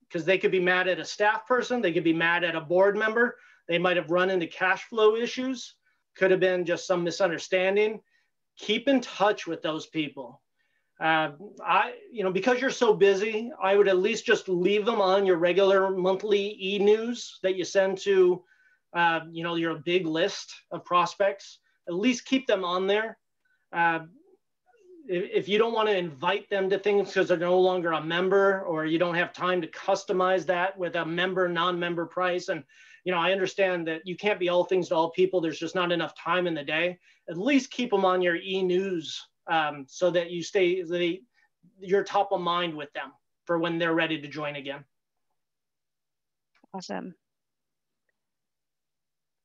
Speaker 2: Because they could be mad at a staff person, they could be mad at a board member, they might have run into cash flow issues, could have been just some misunderstanding. Keep in touch with those people. Uh, I, you know, because you're so busy, I would at least just leave them on your regular monthly e-news that you send to uh, you know, your big list of prospects, at least keep them on there. Uh, if, if, you don't want to invite them to things because they're no longer a member or you don't have time to customize that with a member, non-member price. And, you know, I understand that you can't be all things to all people. There's just not enough time in the day. At least keep them on your e-news um, so that you stay, they, you're top of mind with them for when they're ready to join again.
Speaker 1: Awesome.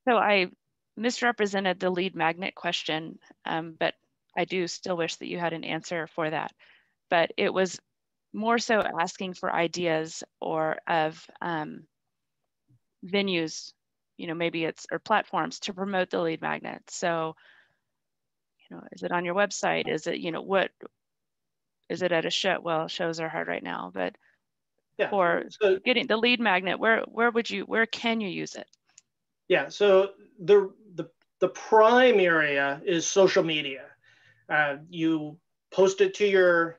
Speaker 1: So I misrepresented the lead magnet question, um, but I do still wish that you had an answer for that. But it was more so asking for ideas or of um, venues, you know, maybe it's or platforms to promote the lead magnet. So, you know, is it on your website? Is it, you know, what is it at a show? Well, shows are hard right now, but yeah. for so, getting the lead magnet, where where would you where can you use it?
Speaker 2: Yeah, so the, the, the prime area is social media. Uh, you post it to your,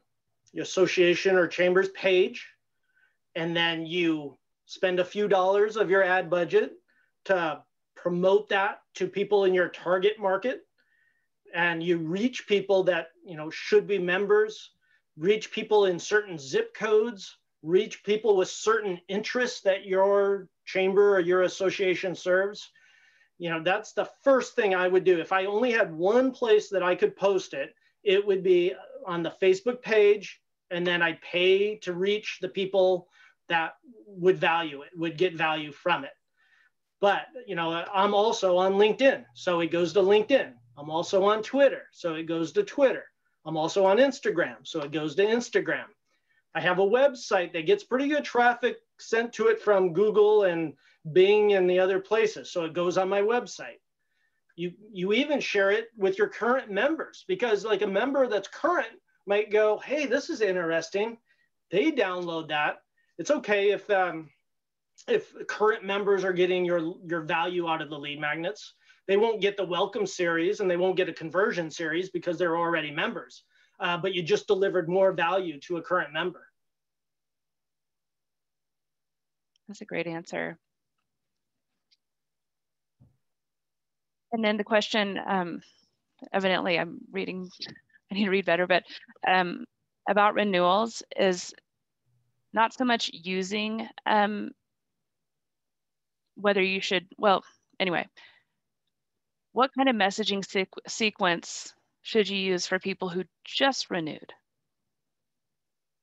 Speaker 2: your association or chambers page, and then you spend a few dollars of your ad budget to promote that to people in your target market and you reach people that you know should be members reach people in certain zip codes reach people with certain interests that your chamber or your association serves, you know, that's the first thing I would do. If I only had one place that I could post it, it would be on the Facebook page, and then I'd pay to reach the people that would value it, would get value from it. But, you know, I'm also on LinkedIn, so it goes to LinkedIn. I'm also on Twitter, so it goes to Twitter. I'm also on Instagram, so it goes to Instagram. I have a website that gets pretty good traffic sent to it from Google and Bing and the other places. So it goes on my website. You, you even share it with your current members because like a member that's current might go, hey, this is interesting. They download that. It's okay if um, if current members are getting your your value out of the lead magnets. They won't get the welcome series and they won't get a conversion series because they're already members. Uh, but you just delivered more value to a current member.
Speaker 1: That's a great answer. And then the question, um, evidently I'm reading, I need to read better, but um, about renewals is not so much using um, whether you should, well, anyway, what kind of messaging sequ sequence should you use for people who just renewed?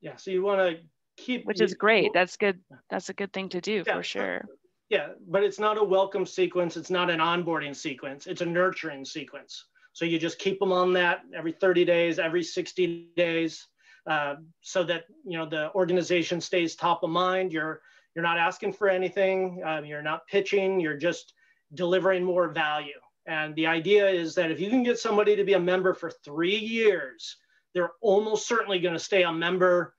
Speaker 2: Yeah, so you want to keep
Speaker 1: which is great. that's good that's a good thing to do yeah, for sure.
Speaker 2: Yeah but it's not a welcome sequence. It's not an onboarding sequence. It's a nurturing sequence. So you just keep them on that every 30 days every 60 days uh, so that you know the organization stays top of mind. You're you're not asking for anything. Um, you're not pitching. You're just delivering more value and the idea is that if you can get somebody to be a member for three years, they're almost certainly going to stay a member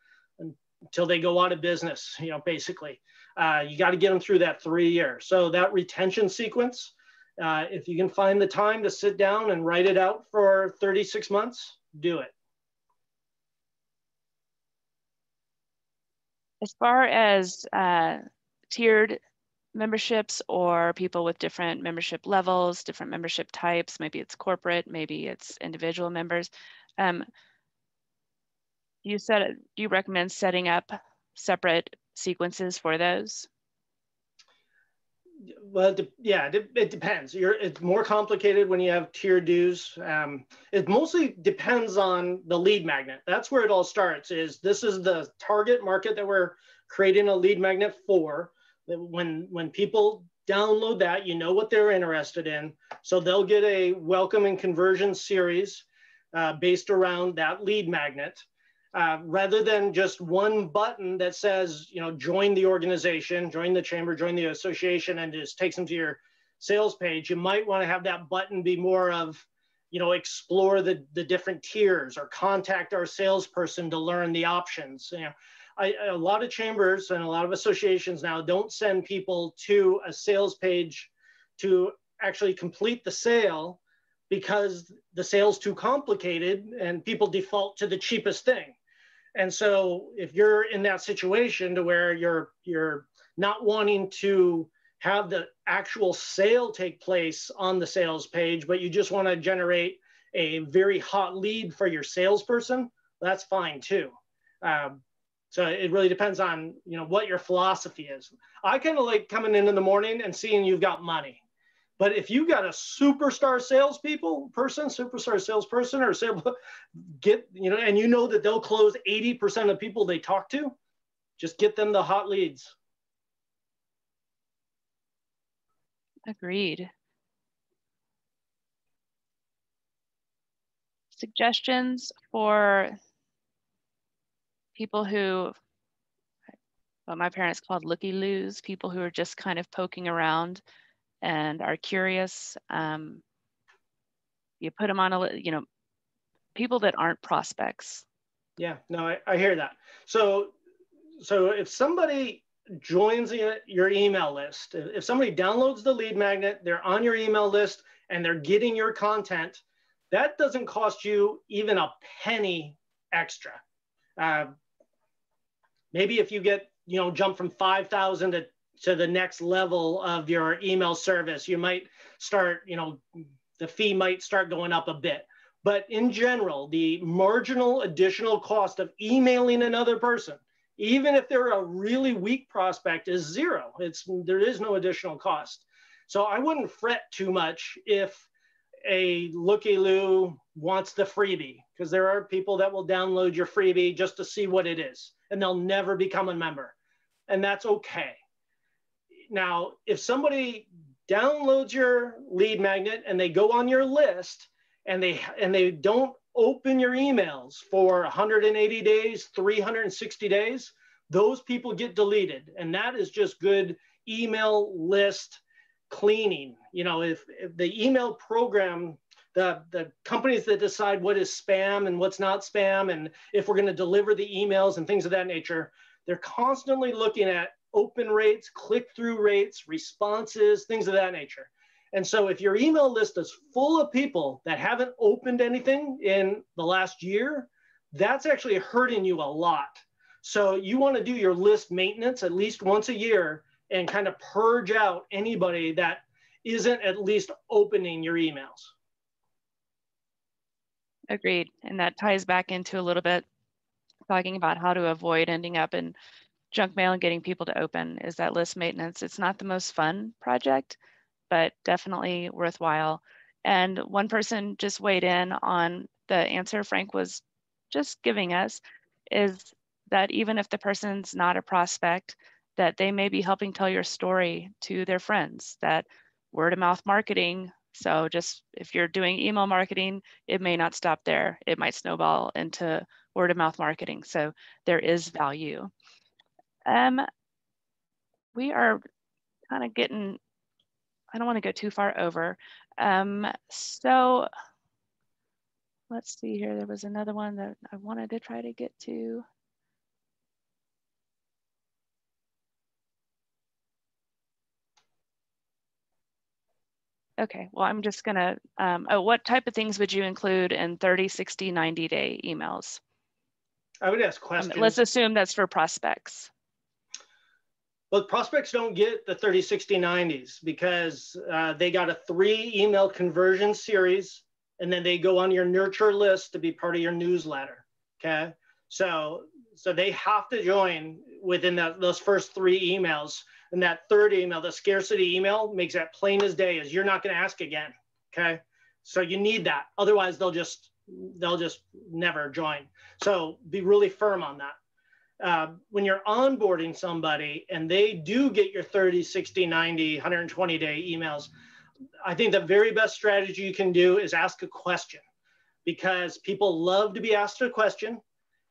Speaker 2: until they go out of business, you know, basically. Uh, you got to get them through that three years. So that retention sequence, uh, if you can find the time to sit down and write it out for 36 months, do it.
Speaker 1: As far as uh, tiered memberships or people with different membership levels, different membership types, maybe it's corporate, maybe it's individual members. Um, you said, do you recommend setting up separate sequences for those?
Speaker 2: Well, yeah, it depends. You're, it's more complicated when you have tier dues. Um, it mostly depends on the lead magnet. That's where it all starts. Is this is the target market that we're creating a lead magnet for? When when people download that, you know what they're interested in, so they'll get a welcome and conversion series uh, based around that lead magnet. Uh, rather than just one button that says, you know, join the organization, join the chamber, join the association, and just takes them to your sales page, you might want to have that button be more of, you know, explore the, the different tiers or contact our salesperson to learn the options. You know, I, a lot of chambers and a lot of associations now don't send people to a sales page to actually complete the sale because the sale's too complicated and people default to the cheapest thing. And so if you're in that situation to where you're you're not wanting to have the actual sale take place on the sales page, but you just want to generate a very hot lead for your salesperson, that's fine too. Um, so it really depends on you know what your philosophy is. I kind of like coming in in the morning and seeing you've got money. But if you got a superstar salespeople person, superstar salesperson, or sales, get you know, and you know that they'll close 80% of people they talk to, just get them the hot leads.
Speaker 1: Agreed. Suggestions for people who what my parents called looky loos, people who are just kind of poking around and are curious. Um, you put them on a, you know, people that aren't prospects.
Speaker 2: Yeah, no, I, I hear that. So, so if somebody joins your email list, if somebody downloads the lead magnet, they're on your email list and they're getting your content, that doesn't cost you even a penny extra. Uh, maybe if you get, you know, jump from 5,000 to to the next level of your email service, you might start, you know, the fee might start going up a bit. But in general, the marginal additional cost of emailing another person, even if they're a really weak prospect, is zero. It's there is no additional cost. So I wouldn't fret too much if a looky loo wants the freebie, because there are people that will download your freebie just to see what it is, and they'll never become a member. And that's okay. Now, if somebody downloads your lead magnet and they go on your list and they and they don't open your emails for 180 days, 360 days, those people get deleted. And that is just good email list cleaning. You know, if, if the email program the, the companies that decide what is spam and what's not spam and if we're going to deliver the emails and things of that nature they're constantly looking at open rates, click through rates, responses, things of that nature. And so if your email list is full of people that haven't opened anything in the last year, that's actually hurting you a lot. So you want to do your list maintenance at least once a year and kind of purge out anybody that isn't at least opening your emails.
Speaker 1: Agreed. And that ties back into a little bit talking about how to avoid ending up in junk mail and getting people to open is that list maintenance. It's not the most fun project, but definitely worthwhile. And one person just weighed in on the answer Frank was just giving us is that even if the person's not a prospect, that they may be helping tell your story to their friends, that word of mouth marketing. So just if you're doing email marketing, it may not stop there. It might snowball into word of mouth marketing. So there is value. Um, we are kind of getting, I don't want to go too far over. Um, so let's see here. There was another one that I wanted to try to get to. Okay, well, I'm just gonna, um, oh, what type of things would you include in 30, 60, 90 day emails?
Speaker 2: I would ask questions.
Speaker 1: Um, let's assume that's for prospects.
Speaker 2: Well, prospects don't get the 30, 60, 90s because uh, they got a three email conversion series and then they go on your nurture list to be part of your newsletter. Okay. So, so they have to join within that, those first three emails. And that third email, the scarcity email, makes that plain as day as you're not going to ask again. Okay. So you need that. Otherwise, they'll just they'll just never join. So be really firm on that. Uh, when you're onboarding somebody and they do get your 30, 60, 90, 120 day emails, I think the very best strategy you can do is ask a question because people love to be asked a question.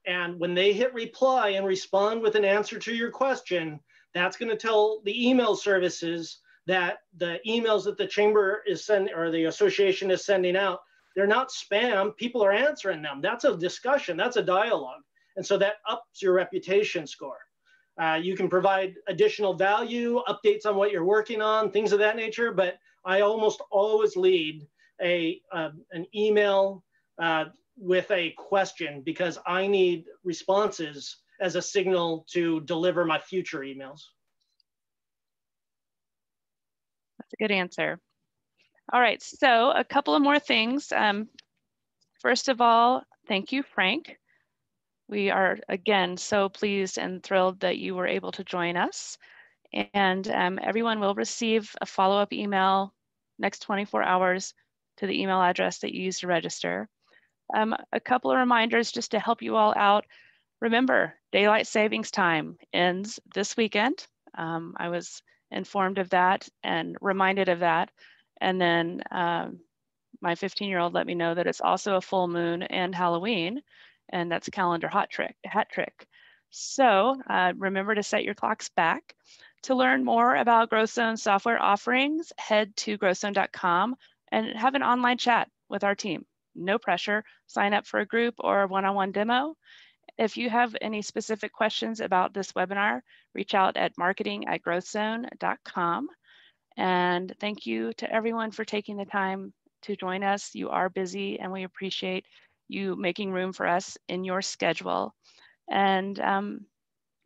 Speaker 2: And when they hit reply and respond with an answer to your question, that's going to tell the email services that the emails that the chamber is sending or the association is sending out, they're not spam. People are answering them. That's a discussion, that's a dialogue. And so that ups your reputation score. Uh, you can provide additional value, updates on what you're working on, things of that nature. But I almost always lead a uh, an email uh, with a question because I need responses as a signal to deliver my future emails.
Speaker 1: That's a good answer. All right, so a couple of more things. Um, first of all, thank you, Frank. We are, again, so pleased and thrilled that you were able to join us. And um, everyone will receive a follow-up email next 24 hours to the email address that you used to register. Um, a couple of reminders just to help you all out. Remember, daylight savings time ends this weekend. Um, I was informed of that and reminded of that. And then um, my 15 year old let me know that it's also a full moon and Halloween, and that's calendar hot trick, hat trick. So uh, remember to set your clocks back. To learn more about GrowthZone software offerings, head to growthzone.com and have an online chat with our team. No pressure, sign up for a group or a one-on-one demo. If you have any specific questions about this webinar, reach out at marketing at growthzone.com. And thank you to everyone for taking the time to join us. You are busy and we appreciate you making room for us in your schedule. And um,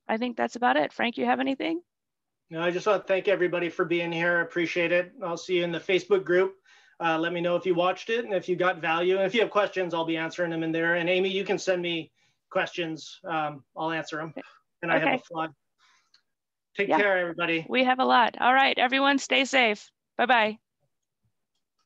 Speaker 1: I think that's about it. Frank, you have anything?
Speaker 2: No, I just want to thank everybody for being here. I appreciate it. I'll see you in the Facebook group. Uh, let me know if you watched it and if you got value. And if you have questions, I'll be answering them in there. And Amy, you can send me questions. Um, I'll answer them. And I okay. have a flood. Take yeah. care, everybody.
Speaker 1: We have a lot. All right, everyone, stay safe. Bye bye.